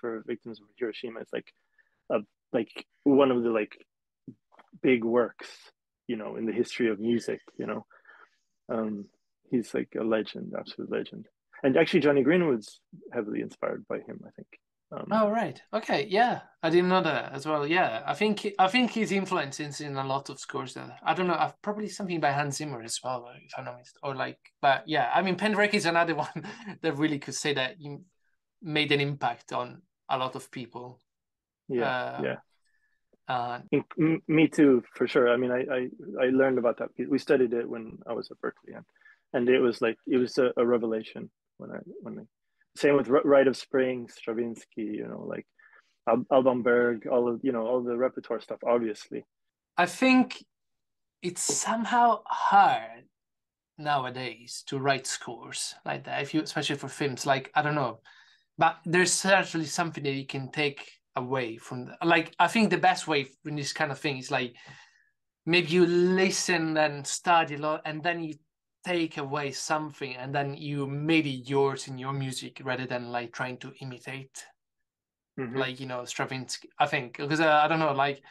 for Victims of Hiroshima is like a like one of the like big works, you know, in the history of music. You know, um, he's like a legend, absolute legend. And actually, Johnny Green was heavily inspired by him. I think. Um, oh right, okay, yeah, I didn't know that as well. Yeah, I think I think his influence is in a lot of scores. That I don't know, I've probably something by Hans Zimmer as well, if I'm not mistaken. Or like, but yeah, I mean, Penderecki is another one that really could say that you made an impact on a lot of people. Yeah, uh, yeah. Uh, me too, for sure. I mean, I, I I learned about that. We studied it when I was at Berklee, and and it was like it was a, a revelation when I when I same with Rite of Spring, Stravinsky, you know, like Alban Berg, all of you know, all the repertoire stuff. Obviously, I think it's somehow hard nowadays to write scores like that. If you, especially for films, like I don't know, but there's certainly something that you can take away from. The, like I think the best way in this kind of thing is like maybe you listen and study a lot, and then you take away something and then you made it yours in your music rather than like trying to imitate mm-hmm. like you know stravinsky i think because uh, i don't know like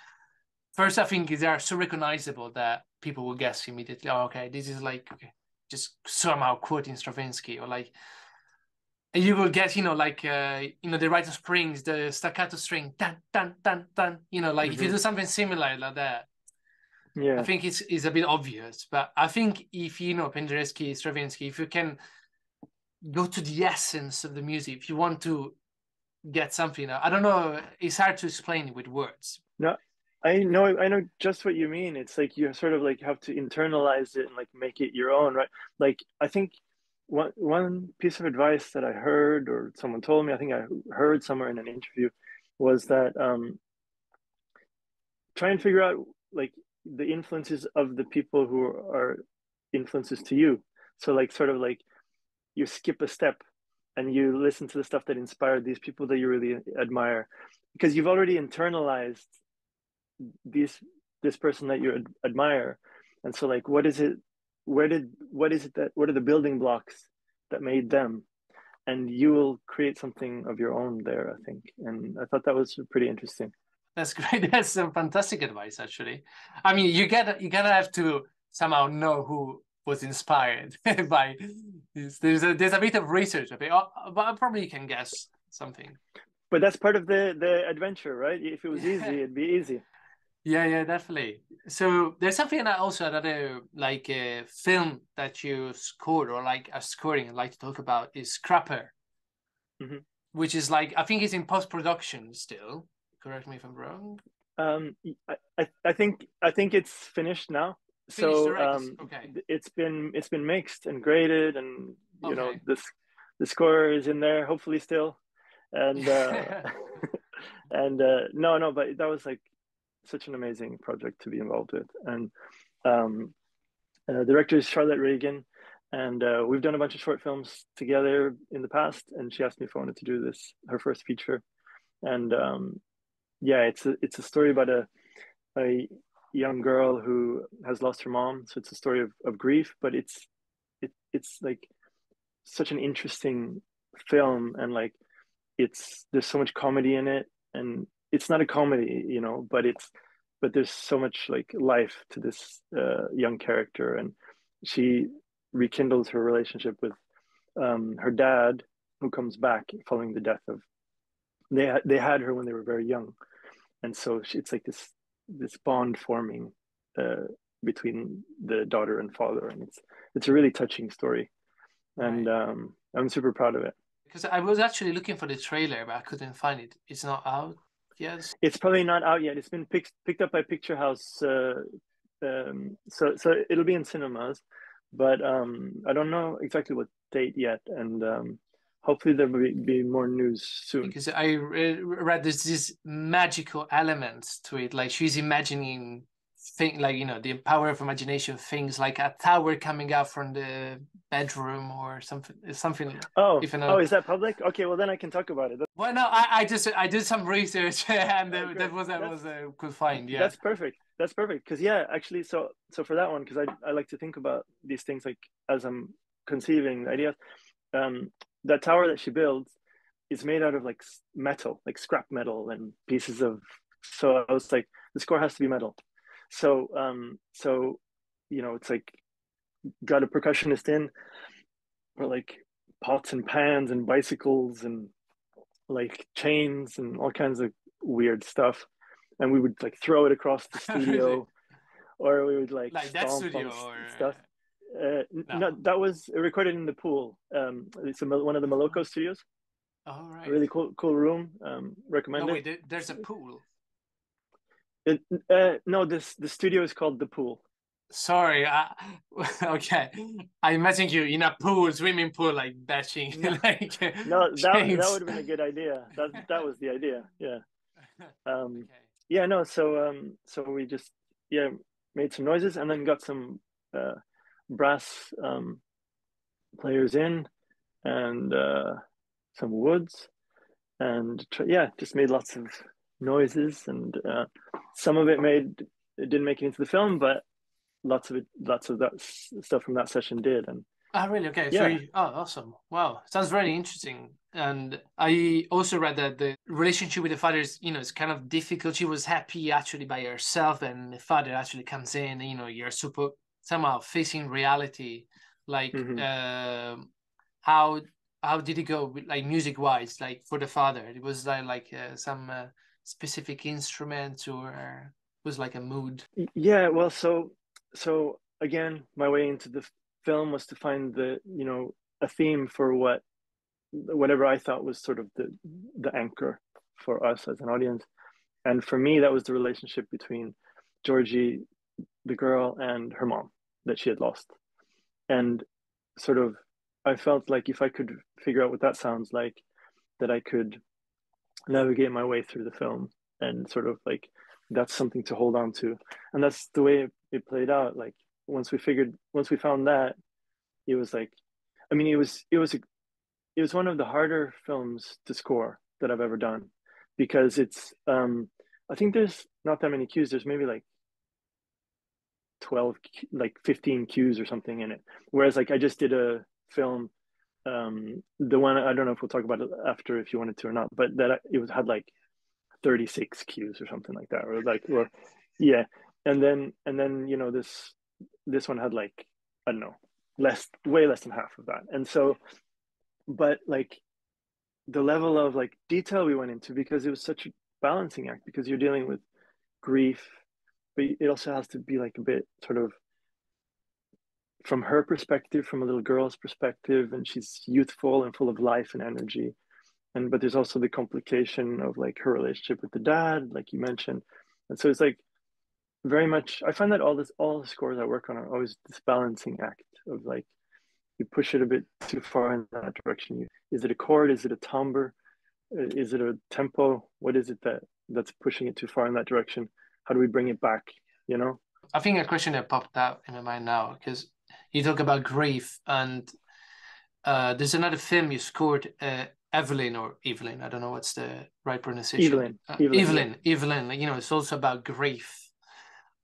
first i think they are so recognizable that people will guess immediately oh okay this is like just somehow quoting stravinsky or like and you will get you know like uh you know the Rite of Springs the staccato string dun dun dun dun you know like mm-hmm. if you mm-hmm. do something similar like that yeah. I think it's, it's a bit obvious, but I think if you know Penderecki, Stravinsky, if you can go to the essence of the music, if you want to get something, I don't know, it's hard to explain it with words. No, I know, I know just what you mean. It's like you sort of like have to internalize it and like make it your own, right? Like I think one one piece of advice that I heard or someone told me, I think I heard somewhere in an interview, was that um, try and figure out like the influences of the people who are influences to you. So like sort of like you skip a step and you listen to the stuff that inspired these people that you really admire. Because you've already internalized these this person that you ad- admire. And so like what is it where did what is it that what are the building blocks that made them? And you will create something of your own there i think. And i thought that was pretty interesting that's great. That's some fantastic advice, actually. I mean, you get you gotta have to somehow know who was inspired by this. There's a there's a bit of research of it, oh, but I probably can guess something. But that's part of the the adventure, right? If it was yeah. easy, it'd be easy. Yeah, yeah, definitely. So there's something that also another like a film that you scored or like a scoring I'd like to talk about is Scrapper, mm-hmm. which is like I think it's in post production still correct me if I'm wrong. Um, I, I think I think it's finished now. Finished so um, okay. it's been it's been mixed and graded, and you okay. know this the score is in there hopefully still, and uh, and uh, no no, but that was like such an amazing project to be involved with, and um, uh, director is Charlotte Regan, and uh, we've done a bunch of short films together in the past, and she asked me if I wanted to do this her first feature, and um, yeah, it's a it's a story about a a young girl who has lost her mom. So it's a story of, of grief, but it's it it's like such an interesting film and like it's there's so much comedy in it and it's not a comedy, you know, but it's but there's so much like life to this uh, young character and she rekindles her relationship with um, her dad who comes back following the death of they they had her when they were very young and so it's like this this bond forming uh, between the daughter and father. And it's it's a really touching story. And right. um, i'm super proud of it. Because i was actually looking for the trailer but i couldn't find it. It's not out yet? It's probably not out yet. It's been picked picked up by Picturehouse uh, um, so so it'll be in cinemas. But um, i don't know exactly what date yet. And um, hopefully there will be, be more news soon. Because I read there's this magical elements to it, like she's imagining thing like you know the power of imagination things like a tower coming out from the bedroom or something something oh if oh is that public? Okay well then i can talk about it. Well no i, I just i did some research and uh, that was that was a good find yeah. That's perfect that's perfect because yeah actually so so for that one because I, I like to think about these things like as i'm conceiving ideas um that tower that she builds is made out of like metal like scrap metal and pieces of so i was like the score has to be metal. So um so you know it's like got a percussionist in or like pots and pans and bicycles and like chains and all kinds of weird stuff. And we would like throw it across the studio or we would like like that studio or stuff uh, no. no. that was recorded in the pool um it's a, one of the Moloko studios all right a really cool cool room um recommend no, wait, there's a pool it, uh, no, this the studio is called the pool. Sorry, uh, okay. I imagine you in a pool, swimming pool, like bashing. No, like, no that that would have been a good idea. That that was the idea. Yeah. Um, okay. Yeah. No. So um. So we just yeah made some noises and then got some uh, brass um, players in and uh, some woods and yeah just made lots of noises and uh, some of it made it didn't make it into the film but lots of it lots of that stuff from that session did and oh really? Okay yeah. so you, oh awesome. Wow sounds very interesting. And i also read that the relationship with the father is you know it's kind of difficult. She was happy actually by herself and the father actually comes in you know you're super somehow facing reality like mm-hmm. uh, how how did it go like music wise like for the father it was like like uh, some uh, specific instrument or it was like a mood? Yeah, well, so so again, my way into the film was to find the you know a theme for what whatever I thought was sort of the the anchor for us as an audience, and for me that was the relationship between Georgie, the girl, and her mom that she had lost, and sort of I felt like if I could figure out what that sounds like, that I could navigate my way through the film and sort of like that's something to hold on to. And that's the way it, it played out. Like once we figured once we found that it was like i mean it was it was a, it was one of the harder films to score that i've ever done because it's um i think there's not that many cues. There's maybe like 12 like 15 cues or something in it. Whereas like i just did a film um the one i don't know if we'll talk about it after if you wanted to or not but that it was had like 36 cues or something like that or like or yeah. And then and then you know this this one had like i don't know less way less than half of that. And so but like the level of like detail we went into because it was such a balancing act because you're dealing with grief but it also has to be like a bit sort of from her perspective, from a little girl's perspective, and she's youthful and full of life and energy. And but there's also the complication of like her relationship with the dad, like you mentioned. And so it's like very much I find that all this all the scores I work on are always this balancing act of like you push it a bit too far in that direction. You, is it a chord? Is it a timbre? Uh, is it a tempo? What is it that that's pushing it too far in that direction? How do we bring it back? You know. I think a question that popped out in my mind now because you talk about grief and uh, there's another film you scored uh, Evelyn or Evelyn I don't know what's the right pronunciation Evelyn uh, Evelyn, Evelyn. Evelyn you know it's also about grief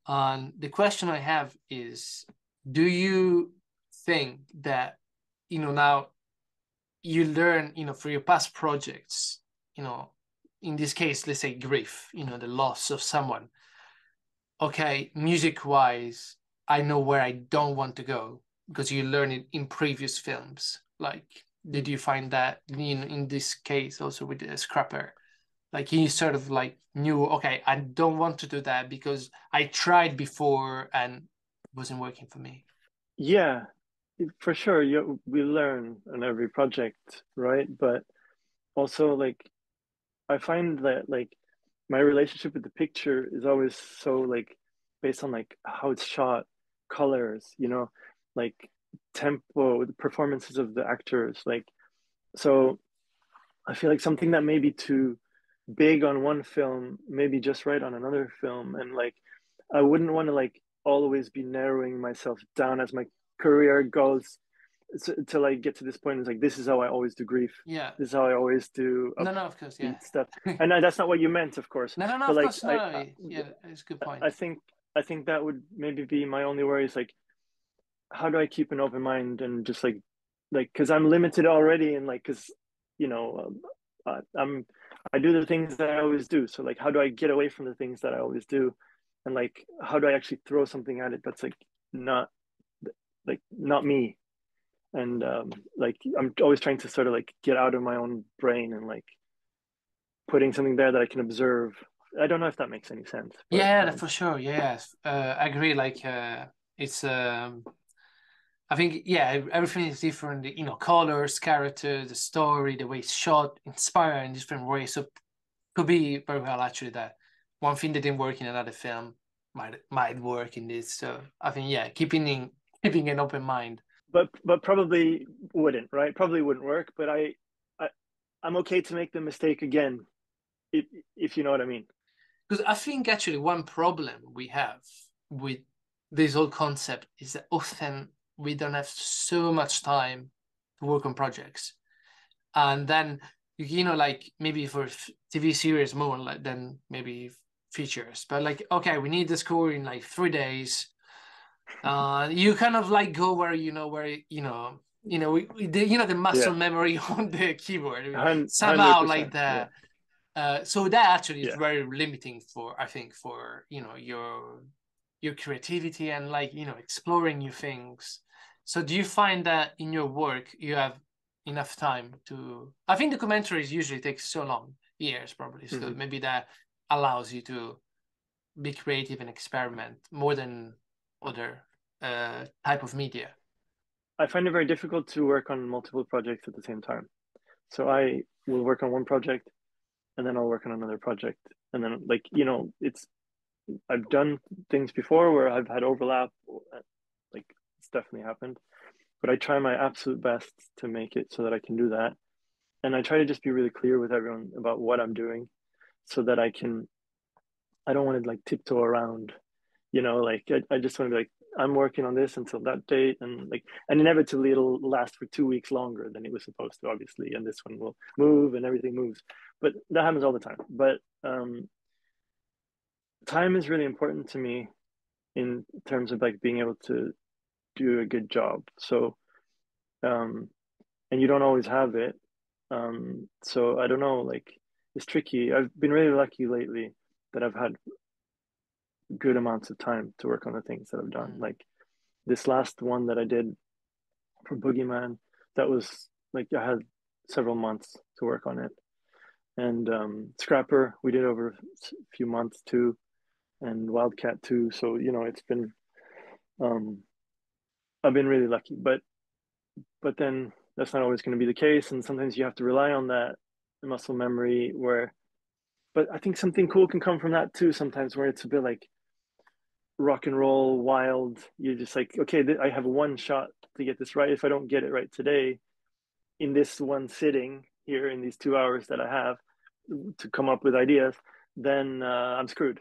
and the question I have is do you think that you know now you learn you know for your past projects you know in this case let's say grief you know the loss of someone okay music wise I know where I don't want to go because you learn it in previous films. Like, did you find that in in this case also with the scrapper? Like he sort of like knew, okay, I don't want to do that because I tried before and wasn't working for me. Yeah, for sure. You we learn on every project, right? But also like I find that like my relationship with the picture is always so like based on like how it's shot colors you know like tempo the performances of the actors like so I feel like something that may be too big on one film, maybe just right on another film, and like I wouldn't want to like always be narrowing myself down as my career goes to, to like get to this point. It's like this is how I always do grief. Yeah, this is how I always do. No, no, of course, yeah. Stuff, and that's not what you meant, of course. No, no, no, but of like, course, no. I, I, yeah, it's a good point. I think I think that would maybe be my only worry. Is like, how do I keep an open mind and just like, like, because I'm limited already, and like, because you know, um, I'm I do the things that I always do. So like, how do I get away from the things that I always do, and like, how do I actually throw something at it that's like not like not me, and um, like I'm always trying to sort of like get out of my own brain and like putting something there that I can observe. I don't know if that makes any sense. But, yeah, um, for sure. Yes, uh, I agree. Like uh, it's um I think yeah, everything is different. You know, colors, character, the story, the way it's shot, inspire in different ways. So could be very well actually that one thing that didn't work in another film might might work in this. So I think yeah, keeping in keeping an open mind. But but probably wouldn't right? Probably wouldn't work. But I, I I'm okay to make the mistake again, if if you know what I mean. Because I think actually one problem we have with this whole concept is that often we don't have so much time to work on projects and then you know like maybe for tv series more like than maybe features but like okay we need the score in like three days uh you kind of like go where you know where you know you know we, we the, you know the muscle yeah. memory on the keyboard somehow like that yeah. uh so that actually is yeah. very limiting for i think for you know your your creativity and like you know exploring new things so do you find that in your work you have enough time to? I think the documentaries usually take so long, years probably. So mm-hmm. maybe that allows you to be creative and experiment more than other uh, type of media. I find it very difficult to work on multiple projects at the same time. So I will work on one project and then I'll work on another project. And then like, you know, it's I've done things before where I've had overlap like it's definitely happened. But I try my absolute best to make it so that I can do that. And I try to just be really clear with everyone about what I'm doing so that I can, I don't want to like tiptoe around, you know, like I, I just want to be like, I'm working on this until that date. And like, and inevitably it'll last for two weeks longer than it was supposed to, obviously. And this one will move and everything moves. But that happens all the time. But um, time is really important to me in terms of like being able to do a good job. So, um, and you don't always have it. Um, so I don't know, like it's tricky. I've been really lucky lately that I've had good amounts of time to work on the things that I've done. Mm. Like this last one that I did for Boogeyman, that was like I had several months to work on it. And um, Scrapper, we did over a few months too, and Wildcat too. So you know, it's been um, I've been really lucky, but but then that's not always going to be the case, and sometimes you have to rely on that muscle memory. Where, but I think something cool can come from that too. Sometimes where it's a bit like rock and roll, wild. You're just like, okay, th- I have one shot to get this right. If I don't get it right today, in this one sitting here in these two hours that I have to come up with ideas, then uh, I'm screwed.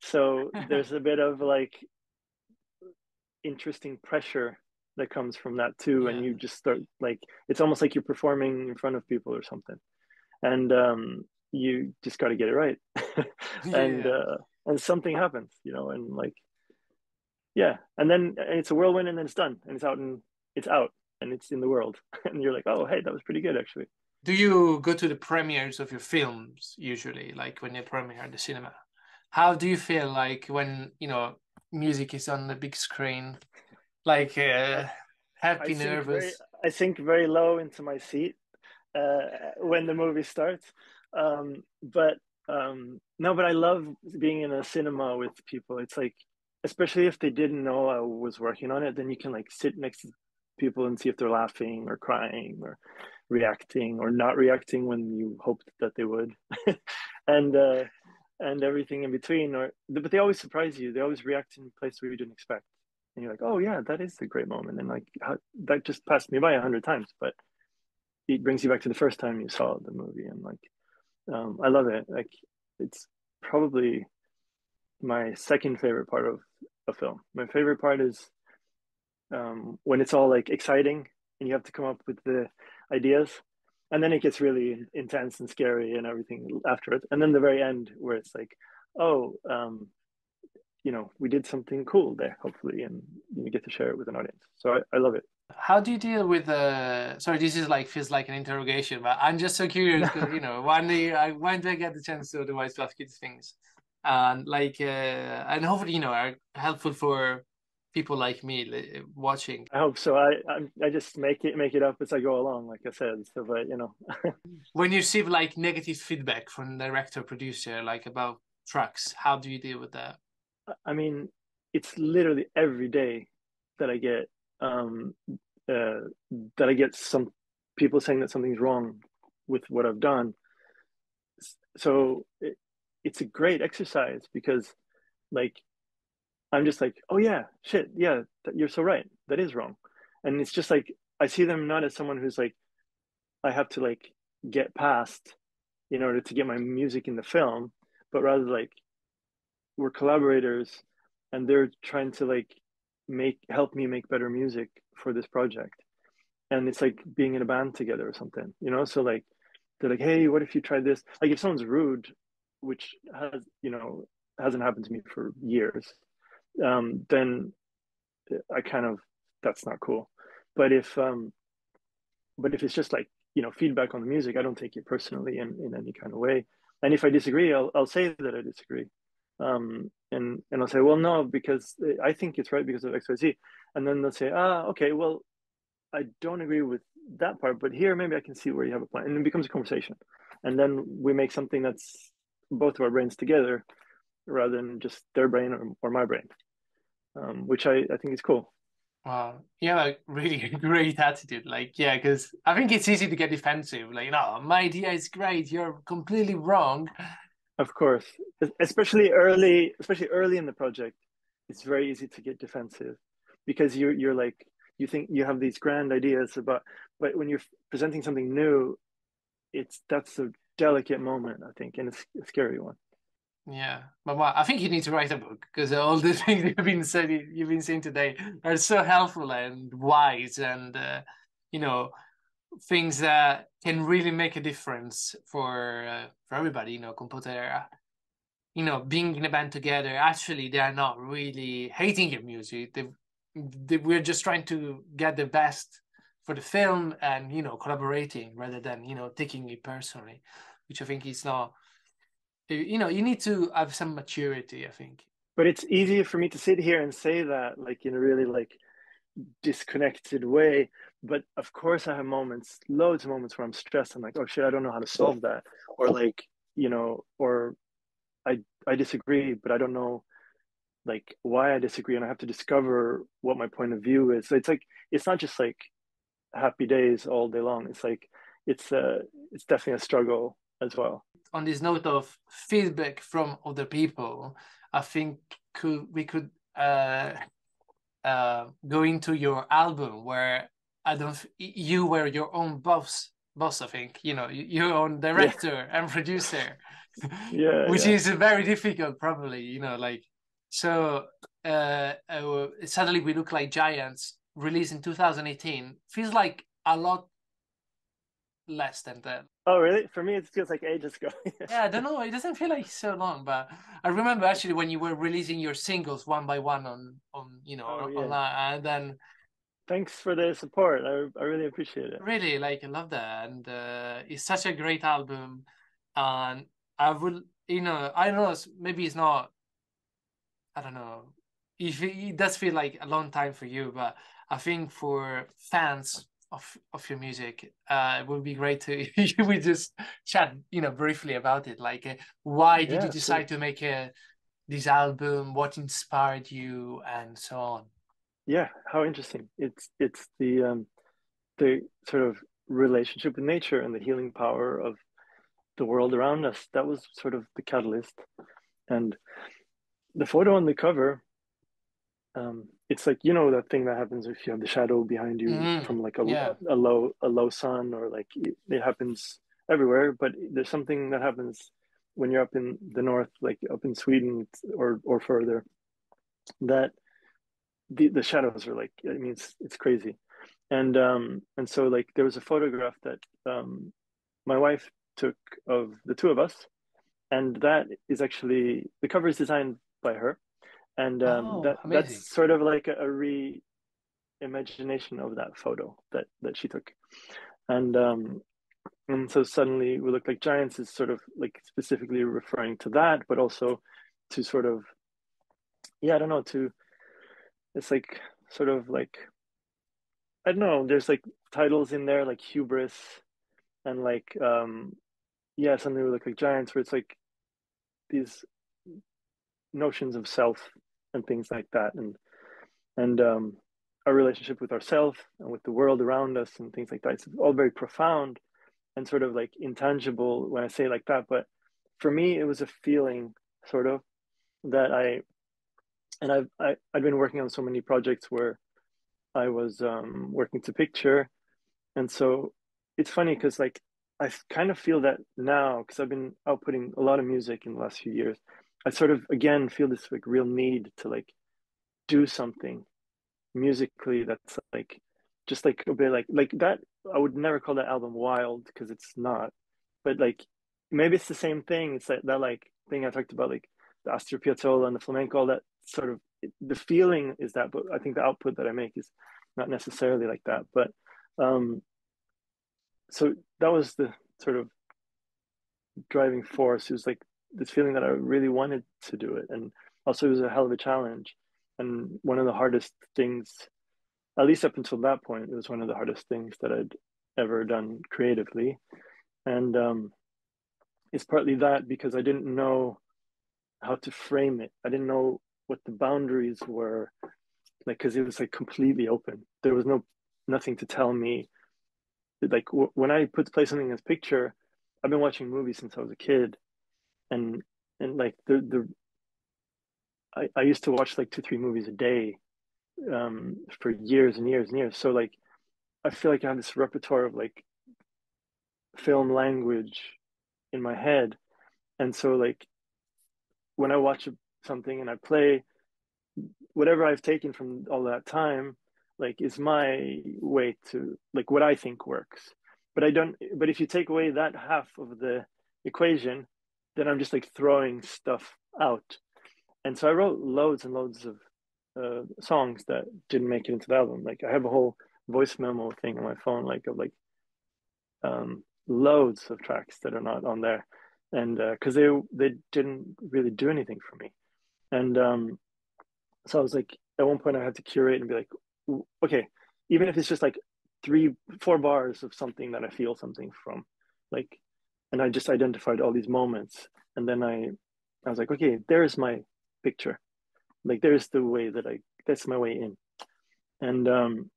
So there's a bit of like interesting pressure that comes from that too yeah. and you just start like it's almost like you're performing in front of people or something and um you just got to get it right and yeah. uh and something happens you know and like yeah and then and it's a whirlwind and then it's done and it's out and it's out and it's in the world and you're like oh hey that was pretty good actually do you go to the premieres of your films usually like when you premiere at the cinema how do you feel like when you know music is on the big screen, like uh, happy, I nervous. Very, I sink very low into my seat uh, when the movie starts. Um, but um, no, but I love being in a cinema with people. It's like, especially if they didn't know I was working on it, then you can like sit next to people and see if they're laughing or crying or reacting or not reacting when you hoped that they would. and uh, and everything in between or but they always surprise you they always react in places where you didn't expect and you're like oh yeah that is a great moment and like how, that just passed me by a hundred times but it brings you back to the first time you saw the movie and like um, I love it. Like it's probably my second favorite part of a film. My favorite part is um, when it's all like exciting and you have to come up with the ideas, and then it gets really intense and scary and everything after it. And then the very end where it's like, oh, um, you know, we did something cool there, hopefully, and you get to share it with an audience. So I, I love it. How do you deal with uh sorry, this is like feels like an interrogation, but I'm just so curious because you know, one day I when do I get the chance to otherwise to ask you these things? And like uh and hopefully, you know, are helpful for people like me watching. I hope so. I, I I just make it make it up as I go along, like I said. So, but you know, when you receive like negative feedback from director producer, like about tracks, how do you deal with that? I mean, it's literally every day that I get um, uh, that I get some people saying that something's wrong with what I've done. So it, it's a great exercise because, like, I'm just like, oh yeah, shit, yeah, you're so right. That is wrong, and it's just like I see them not as someone who's like, I have to like get past in order to get my music in the film, but rather like we're collaborators and they're trying to like make help me make better music for this project. And it's like being in a band together or something you know? So like they're like hey what if you try this? Like if someone's rude which has you know hasn't happened to me for years um then i kind of that's not cool. But if um but if it's just like you know feedback on the music i don't take it personally in, in any kind of way. And if i disagree i'll, I'll say that i disagree um, and and I'll say, well, no, because I think it's right because of X, Y, Z, and then they'll say, ah, okay, well, I don't agree with that part, but here maybe I can see where you have a point, and it becomes a conversation, and then we make something that's both of our brains together, rather than just their brain or, or my brain, um, which I I think is cool. Wow, you have a really great attitude. Like, yeah, because I think it's easy to get defensive. Like, no, my idea is great. You're completely wrong. Of course, especially early, especially early in the project, it's very easy to get defensive because you're you're like you think you have these grand ideas about, but when you're presenting something new, it's that's a delicate moment, I think, and it's a scary one. Yeah, but I think you need to write a book because all the things you've been saying you've been saying today are so helpful and wise, and uh, you know things that can really make a difference for uh, for everybody. You know, Compoter, you know, being in a band together. Actually, they are not really hating your music. They, they we're just trying to get the best for the film and you know collaborating rather than you know taking it personally, which I think is not. You know, you need to have some maturity. I think. But it's easier for me to sit here and say that, like in a really like disconnected way but of course i have moments loads of moments where i'm stressed. I'm like oh shit i don't know how to solve that. Or like you know or i i disagree but i don't know like why i disagree and i have to discover what my point of view is. So it's like it's not just like happy days all day long. It's like it's uh it's definitely a struggle as well. On this note of feedback from other people i think could we could uh uh, go into your album where I don't you were your own boss boss I think you know your own director yeah. and producer yeah which yeah. is very difficult probably you know like so uh, uh, suddenly we look like giants released in 2018 feels like a lot less than that Oh, really? For me, it feels like ages ago. yeah, I don't know. It doesn't feel like so long, but I remember actually when you were releasing your singles one by one on on you know oh, yeah. online, and then. Thanks for the support. I I really appreciate it. Really, like I love that, and uh, it's such a great album, and I will, you know, I don't know, maybe it's not. I don't know. If it, it does feel like a long time for you, but I think for fans of of your music. Uh, it would be great to we just chat, you know, briefly about it. Like, uh, why did yeah, you decide to make a uh, this album? What inspired you, and so on. Yeah, how interesting! It's it's the um, the sort of relationship with nature and the healing power of the world around us. That was sort of the catalyst, and the photo on the cover. Um, it's like you know that thing that happens if you have the shadow behind you mm, from like a, yeah. a low a low sun or like it, it, happens everywhere but there's something that happens when you're up in the north like up in sweden or or further that the the shadows are like i mean it's it's crazy. And um and so like there was a photograph that um my wife took of the two of us and that is actually the cover is designed by her. And um, oh, that that's sort of like a, a re imagination of that photo that that she took. And um and so suddenly we look like giants is sort of like specifically referring to that but also to sort of yeah i don't know to it's like sort of like i don't know there's like titles in there like hubris and like um yeah something we look like giants where it's like these notions of self and things like that and and um, our relationship with ourselves and with the world around us and things like that. It's all very profound and sort of like intangible when i say like that but for me it was a feeling sort of that i and i've I, i have been working on so many projects where i was um, working to picture. And so it's funny because like i kind of feel that now because i've been outputting a lot of music in the last few years. I sort of again feel this like real need to like do something musically that's like just like a bit like like that I would never call that album wild because it's not. But like maybe it's the same thing. It's that, that like thing I talked about like the Astor Piazzolla and the flamenco all that sort of the feeling is that but I think the output that I make is not necessarily like that but um so that was the sort of driving force it was like this feeling that I really wanted to do it. And also it was a hell of a challenge. And one of the hardest things, at least up until that point, it was one of the hardest things that I'd ever done creatively. And um, it's partly that because I didn't know how to frame it. I didn't know what the boundaries were, like because it was like completely open. There was no nothing to tell me. Like w- when I put play something as picture, I've been watching movies since I was a kid, and and like the the I, I used to watch like two three movies a day um for years and years and years so like i feel like i have this repertoire of like film language in my head and so like when i watch something and i play whatever i've taken from all that time like is my way to like what i think works but i don't but if you take away that half of the equation then I'm just like throwing stuff out. And so I wrote loads and loads of uh, songs that didn't make it into the album. Like I have a whole voice memo thing on my phone, like of like um, loads of tracks that are not on there, and because uh, they they didn't really do anything for me, and um, so I was like, at one point I had to curate and be like, okay, even if it's just like three, four bars of something that I feel something from, like and I just identified all these moments. And then I, I was like, okay, there's my picture. Like there's the way that I, that's my way in. And, um,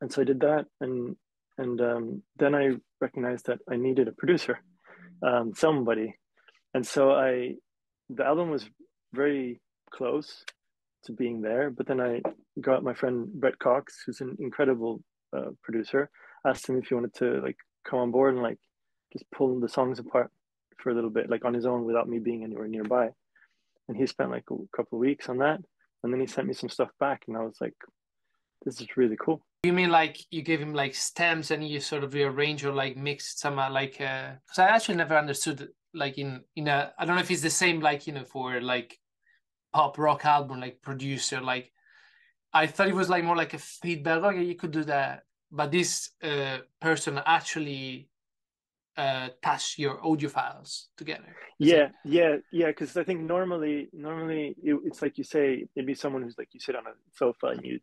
and so I did that. And, and, um, then I recognized that I needed a producer, um, somebody. And so I, the album was very close to being there, but then I got my friend Brett Cox, who's an incredible uh, producer, asked him if he wanted to like come on board and like just pull the songs apart for a little bit, like on his own without me being anywhere nearby. And he spent like a couple weeks on that. And then he sent me some stuff back and I was like, this is really cool. You mean like you gave him like stems and you sort of rearrange or like mixed some uh, like uh because I actually never understood like in in a I don't know if it's the same like you know for like pop rock album like producer like I thought it was like more like a feedback okay you could do that but this uh person actually uh, attach your audio files together. yeah, yeah, yeah. Because I think normally, normally it, it's like you say, it'd be someone who's like you sit on a sofa and you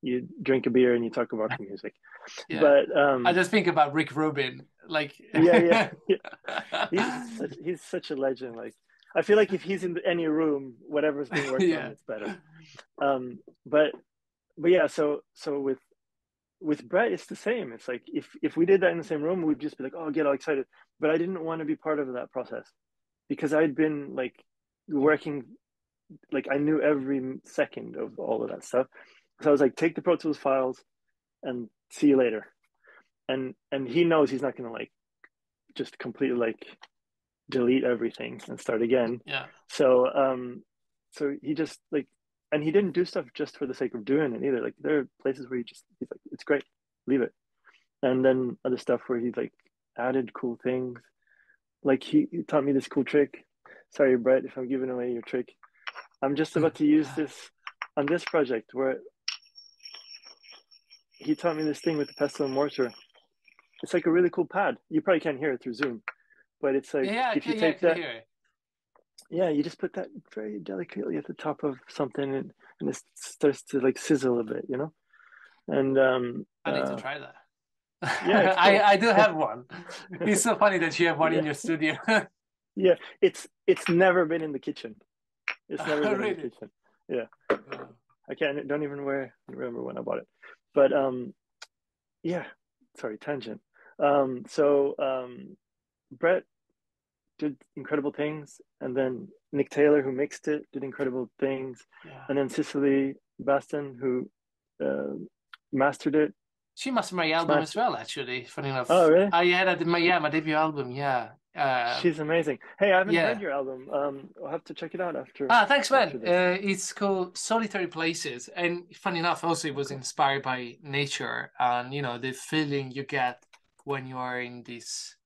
you drink a beer and you talk about the music. Yeah. But um, I just think about Rick Rubin, like yeah, yeah, yeah. He's such, he's such a legend. Like I feel like if he's in any room, whatever's being worked yeah. on, it's better. Um, but but yeah, so so with with Brett, it's the same. It's like if if we did that in the same room, we'd just be like, "Oh, get all excited." But I didn't want to be part of that process because I'd been like working like I knew every second of all of that stuff. So I was like, take the Pro Tools files and see you later. And and he knows he's not gonna like just completely like delete everything and start again. Yeah. So um so he just like and he didn't do stuff just for the sake of doing it either. Like there are places where he just he's like, it's great, leave it. And then other stuff where he like added cool things. Like he, he taught me this cool trick. Sorry, Brett, if I'm giving away your trick. I'm just about to use this on this project where he taught me this thing with the pestle and mortar. It's like a really cool pad. You probably can't hear it through Zoom, but it's like yeah, if you yeah, take yeah, that, yeah. yeah, you just put that very delicately at the top of something, and, and it starts to like sizzle a bit, you know. And um, I need uh, to try that. yeah, I. I do have one. It's so funny that you have one in your studio. yeah, it's it's never been in the kitchen. It's never been in the kitchen. Yeah. I can't don't even where remember when I bought it. But um yeah, sorry, tangent. Um so um Brett did incredible things and then Nick Taylor who mixed it did incredible things yeah. and then Cicely Balston who uh, mastered it. She mastered my album as well, actually. Funny enough. Oh really? I had at my yeah, my debut album, yeah. Uh, She's amazing. Hey, I haven't yeah. heard your album. Um I'll have to check it out after. Ah, thanks, man. Uh, it's called Solitary Places, and funny enough, also it was inspired by nature and you know the feeling you get when you are in this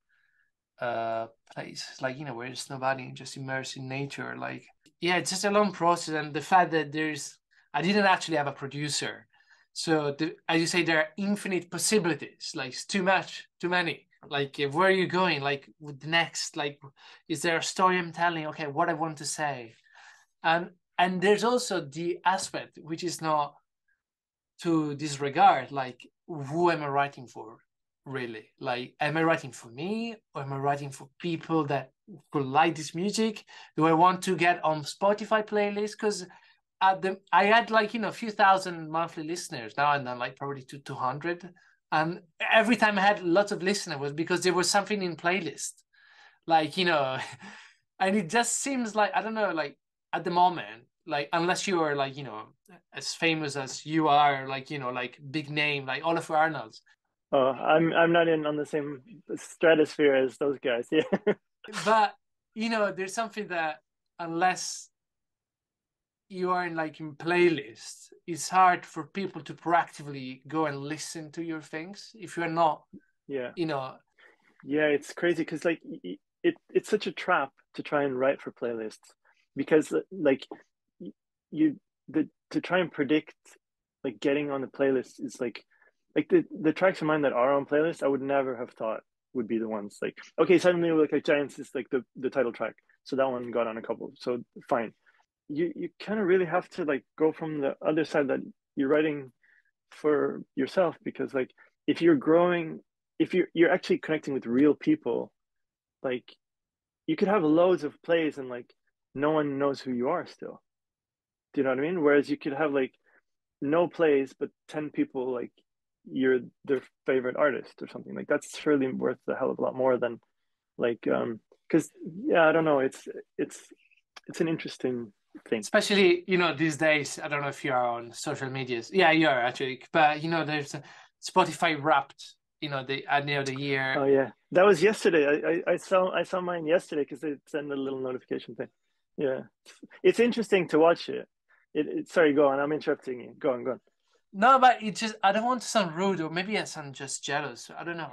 uh place, like you know where it's nobody, just immersed in nature. Like, yeah, it's just a long process, and the fact that there's, I didn't actually have a producer, so the, as you say, there are infinite possibilities. Like, it's too much, too many. Like, uh, where are you going? Like, with the next, like, is there a story I'm telling? Okay, what I want to say and and there's also the aspect which is not to disregard like who am i writing for really? Like am i writing for me or am i writing for people that could like this music? Do i want to get on spotify playlist? Because at the i had like you know a few thousand monthly listeners now and then like probably to 200 and every time i had lots of listeners was because there was something in playlist. Like you know and it just seems like i don't know like at the moment like unless you are like you know as famous as you are like you know like big name like Ólafur Arnalds Oh, I'm I'm not in on the same stratosphere as those guys. Yeah. but you know there's something that unless you are in like in playlists it's hard for people to proactively go and listen to your things if you're not yeah. you know Yeah, it's crazy because like it it's such a trap to try and write for playlists because uh, like you the to try and predict like getting on the playlist is like like the the tracks of mine that are on playlist I would never have thought would be the ones like okay suddenly like like Giants is like the the title track. So that one got on a couple so fine. You you kind of really have to like go from the other side that you're writing for yourself because like if you're growing if you're you're actually connecting with real people like you could have loads of plays and like no one knows who you are still. Do you know what i mean? Whereas you could have like no plays but 10 people like you're their favorite artist or something. Like that's surely worth a hell of a lot more than like um because yeah i don't know. It's it's it's an interesting thing. Especially you know these days i don't know if you are on social medias. Yeah you are actually but you know there's a spotify wrapped you know the at the end of the year. Oh yeah. That was yesterday. I i, I saw i saw mine yesterday because they send a little notification thing. Yeah. It's interesting to watch it. It, it sorry go on. I'm interrupting you. Go on go on No, but it just I don't want to sound rude or maybe I sound just jealous. I don't know.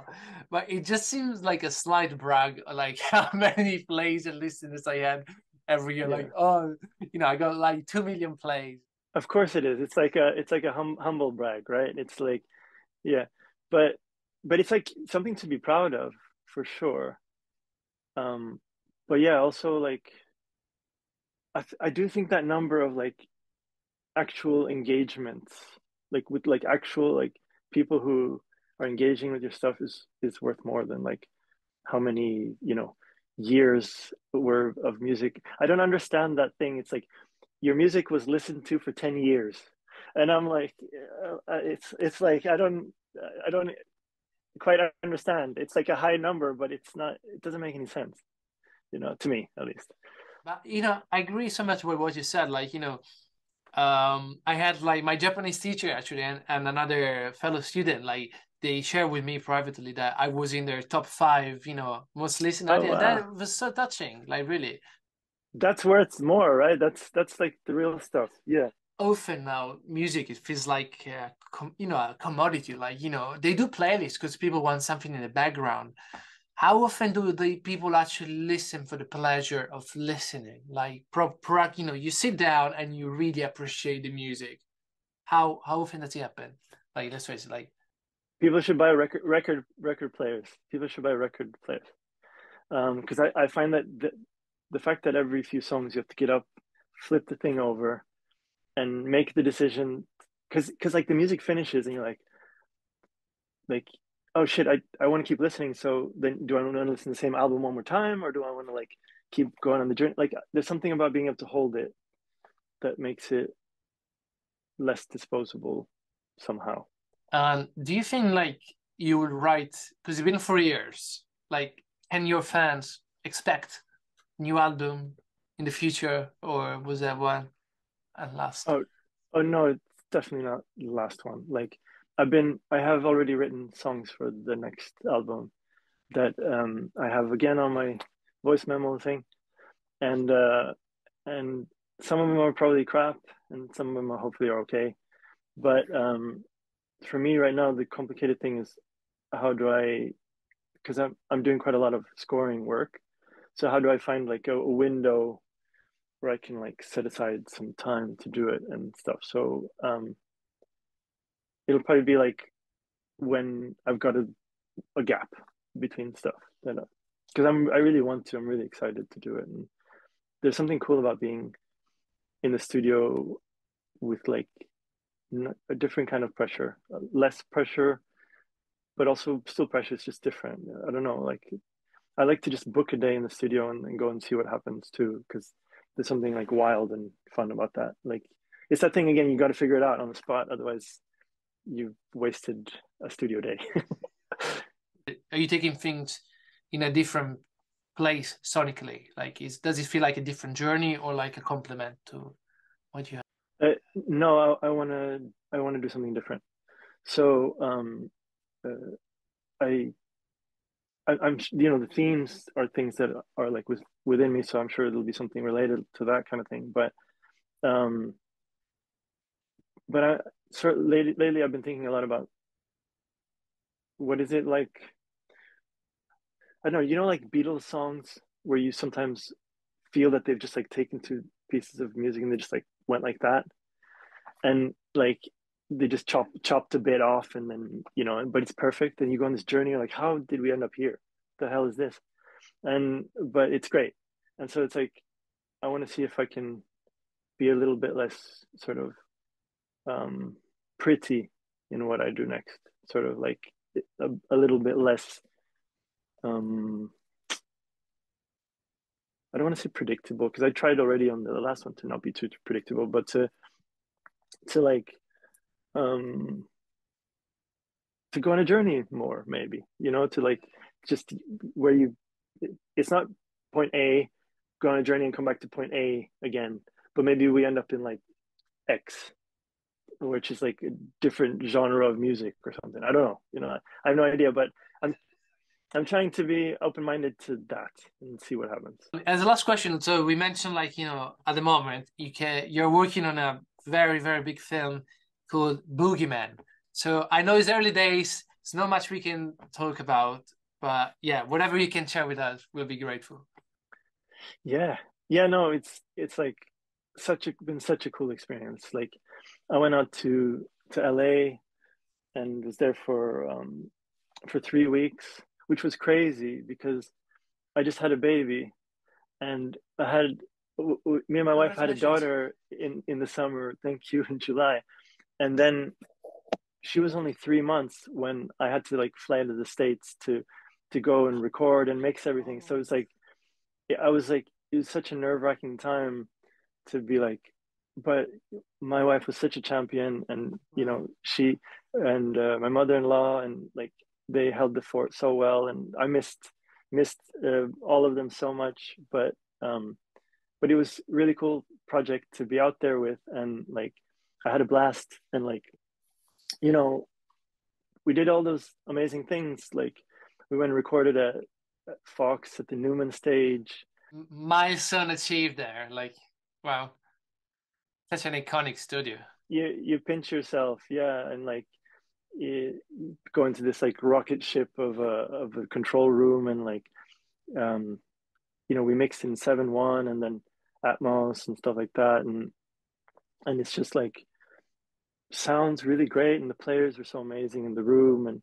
But it just seems like a slight brag, like how many plays and listeners I had every year. Yeah. Like, oh, you know, I got like two million plays. Of course it is. It's like a it's like a hum, humble brag, right? It's like yeah. But but it's like something to be proud of for sure. Um but yeah, also like I th- I do think that number of like actual engagements like with like actual like people who are engaging with your stuff is is worth more than like how many, you know, years were of music. I don't understand that thing. It's like your music was listened to for 10 years and i'm like uh, it's it's like i don't i don't quite understand it's like a high number but it's not it doesn't make any sense you know to me at least but you know i agree so much with what you said like you know um i had like my japanese teacher actually and, and another fellow student like they shared with me privately that i was in their top five you know most listened oh, wow. that was so touching like really. That's worth more right? That's that's like the real stuff yeah. Often now music it feels like uh, com- you know a commodity like you know they do playlists because people want something in the background how often do the people actually listen for the pleasure of listening? Like pro, pro you know you sit down and you really appreciate the music. How how often does it happen? Like let's face it like people should buy record record record players. People should buy record players. Because um, I, I find that the, the fact that every few songs you have to get up flip the thing over and make the decision because because like the music finishes and you're like like oh shit, I, I want to keep listening. So then do I want to listen to the same album one more time or do I want to like keep going on the journey? Like there's something about being able to hold it that makes it less disposable somehow. Um, do you think like you would write because it's been four years, like can your fans expect new album in the future or was that one at last? Oh oh no, it's definitely not the last one. Like I've been I have already written songs for the next album that um, I have again on my voice memo thing, and uh, and some of them are probably crap, and some of them are hopefully are okay. But um, for me right now, the complicated thing is how do I, because I'm I'm doing quite a lot of scoring work, so how do I find like a, a window where I can like set aside some time to do it and stuff. So um, it'll probably be like when I've got a, a gap between stuff that because I'm I really want to I'm really excited to do it and there's something cool about being in the studio with like a different kind of pressure less pressure but also still pressure it's just different. I don't know like I like to just book a day in the studio and, and go and see what happens too because there's something like wild and fun about that. Like it's that thing again you got to figure it out on the spot otherwise you've wasted a studio day. Are you taking things in a different place sonically? Like, is does it feel like a different journey or like a complement to what you have? Uh, no, I want to. I want to do something different. So, um, uh, I, I, am you know, the themes are things that are like with, within me. So I'm sure there'll be something related to that kind of thing. But, um, but I, so lately, lately I've been thinking a lot about what is it like? I don't know, you know, like Beatles songs where you sometimes feel that they've just like taken two pieces of music and they just like went like that, and like they just chop chopped a bit off and then you know, but it's perfect. And you go on this journey, like, how did we end up here? The hell is this? And but it's great, and so it's like I want to see if I can be a little bit less sort of um, pretty in what I do next. Sort of like a, a little bit less. Um, I don't want to say predictable because I tried already on the last one to not be too, too predictable, but to to like um to go on a journey more maybe you know to like just where you it's not point a go on a journey and come back to point a again but maybe we end up in like x which is like a different genre of music or something. I don't know. You know, I have no idea, but I'm I'm trying to be open minded to that and see what happens. As a last question, so we mentioned like you know at the moment you can you're working on a very very big film called Boogeyman. So I know it's early days. It's not much we can talk about, but yeah, whatever you can share with us, we'll be grateful. Yeah, yeah, no, it's it's like such a been such a cool experience. Like I went out to to LA and was there for um, for three weeks, which was crazy because I just had a baby, and I had me and my wife had a daughter in in the summer. Thank you in July, and then she was only three months when I had to like fly to the states to to go and record and mix everything. So it was like I was like it was such a nerve wracking time to be like but my wife was such a champion and you know she and uh, my mother-in-law and like they held the fort so well and i missed missed uh, all of them so much but um but it was really cool project to be out there with and like i had a blast and like you know we did all those amazing things like we went and recorded at, at fox at the newman stage. My son achieved there like wow such an iconic studio. You you pinch yourself yeah and like you go into this like rocket ship of a of a control room and like um you know we mixed in 7-1 and then atmos and stuff like that. And and it's just like sounds really great and the players are so amazing in the room and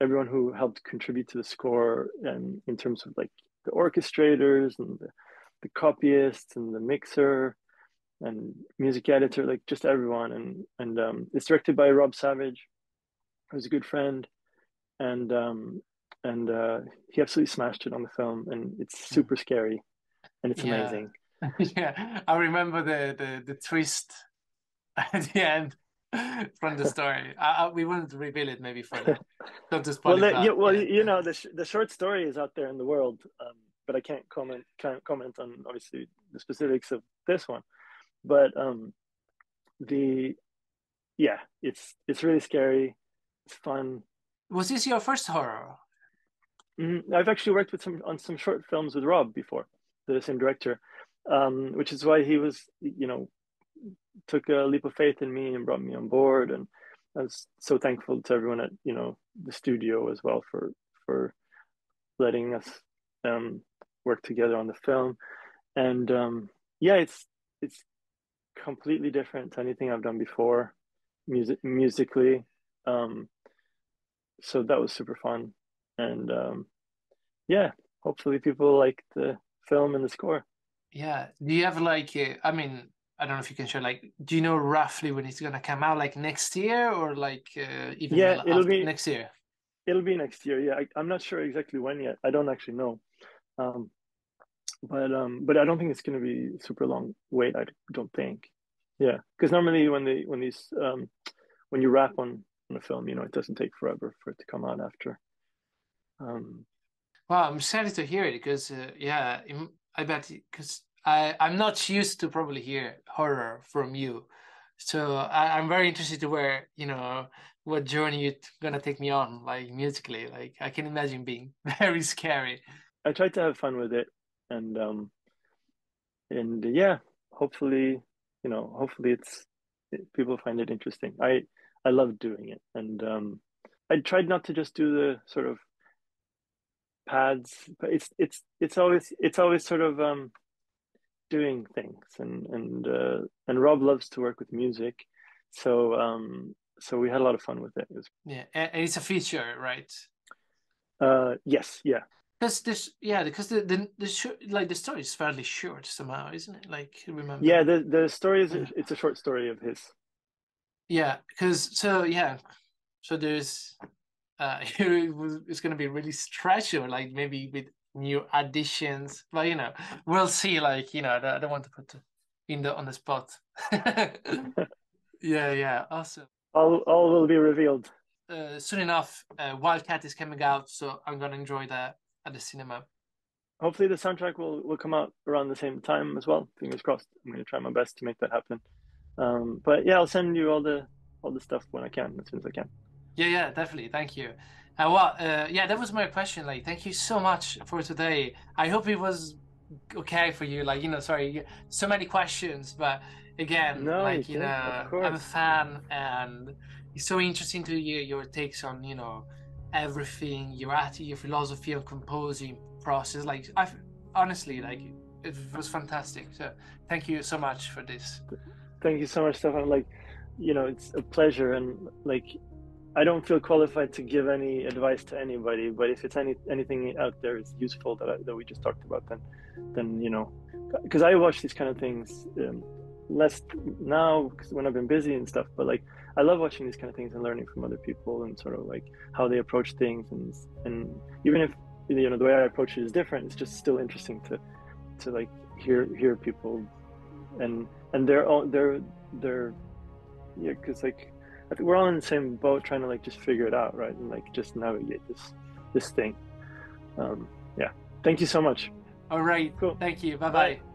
everyone who helped contribute to the score and in terms of like the orchestrators and the, the copyists and the mixer and music editor like just everyone and and um, it's directed by rob savage who's a good friend and um, and uh, he absolutely smashed it on the film, and it's hmm. super scary, and it's yeah. amazing. yeah, I remember the the the twist at the end from the story. I, I, we wouldn't reveal it maybe for the don't just well, the, yeah, well, yeah. you know the sh- the short story is out there in the world, um, but I can't comment can't comment on obviously the specifics of this one, but um, the yeah, it's it's really scary. It's fun. Was this your first horror? Mm-hmm. I've actually worked with some on some short films with Rob before, the same director, um, which is why he was, you know, took a leap of faith in me and brought me on board, and I was so thankful to everyone at you know the studio as well for for letting us um, work together on the film, and um, yeah, it's it's completely different to anything I've done before, music musically. Um, so that was super fun and um, yeah, hopefully people like the film and the score. Yeah. Do you have like, uh, I mean, I don't know if you can share. Like, do you know roughly when it's gonna come out? Like next year or like uh, even yeah, it'll be next year. It'll be next year. Yeah, I, am not sure exactly when yet. I don't actually know. Um, but um, but I don't think it's gonna be super long wait. I don't think. Yeah, because normally when they when these um, when you wrap on on a film, you know, it doesn't take forever for it to come out after. Um, well, I'm excited to hear it because uh, yeah, I bet because I I'm not used to probably hear horror from you, so I, I'm very interested to where you know what journey you're gonna take me on, like musically. Like I can imagine being very scary. I tried to have fun with it, and um, and yeah, hopefully, you know, hopefully it's it, people find it interesting. I I love doing it, and um, I tried not to just do the sort of pads but it's it's it's always it's always sort of um doing things. And and uh, and rob loves to work with music. So um so we had a lot of fun with it, it was... yeah and it's a feature right? Uh yes yeah because this yeah because the the, the sh- like the story is fairly short somehow isn't it like remember yeah the the story is yeah. it's a short story of his yeah because so yeah so there's uh, it's going to be really stretchy, like maybe with new additions. But you know, we'll see. Like you know, I don't want to put in the on the spot. yeah, yeah, awesome. All all will be revealed uh, soon enough. Uh, Wildcat is coming out, so I'm gonna enjoy that at the cinema. Hopefully, the soundtrack will will come out around the same time as well. Fingers crossed. I'm gonna try my best to make that happen. Um, but yeah, I'll send you all the all the stuff when I can, as soon as I can. Yeah, yeah, definitely. Thank you. Uh, well, uh, yeah, that was my question. Like, thank you so much for today. I hope it was okay for you. Like, you know, sorry, so many questions, but again, no, like, you know, I'm a fan, and it's so interesting to hear your takes on, you know, everything, your attitude, your philosophy of composing process. Like, I honestly, like, it was fantastic. So, thank you so much for this. Thank you so much, Stefan. Like, you know, it's a pleasure, and like I don't feel qualified to give any advice to anybody, but if it's any anything out there is useful that I, that we just talked about, then then you know, because I watch these kind of things um, less now because when I've been busy and stuff. But like I love watching these kind of things and learning from other people and sort of like how they approach things and and even if you know the way I approach it is different, it's just still interesting to to like hear hear people and and they're all they're they're yeah because like I think we're all in the same boat, trying to like just figure it out, right, and like just navigate this this thing. Um, yeah. Thank you so much. All right. Cool. Thank you. Bye-bye. bye bye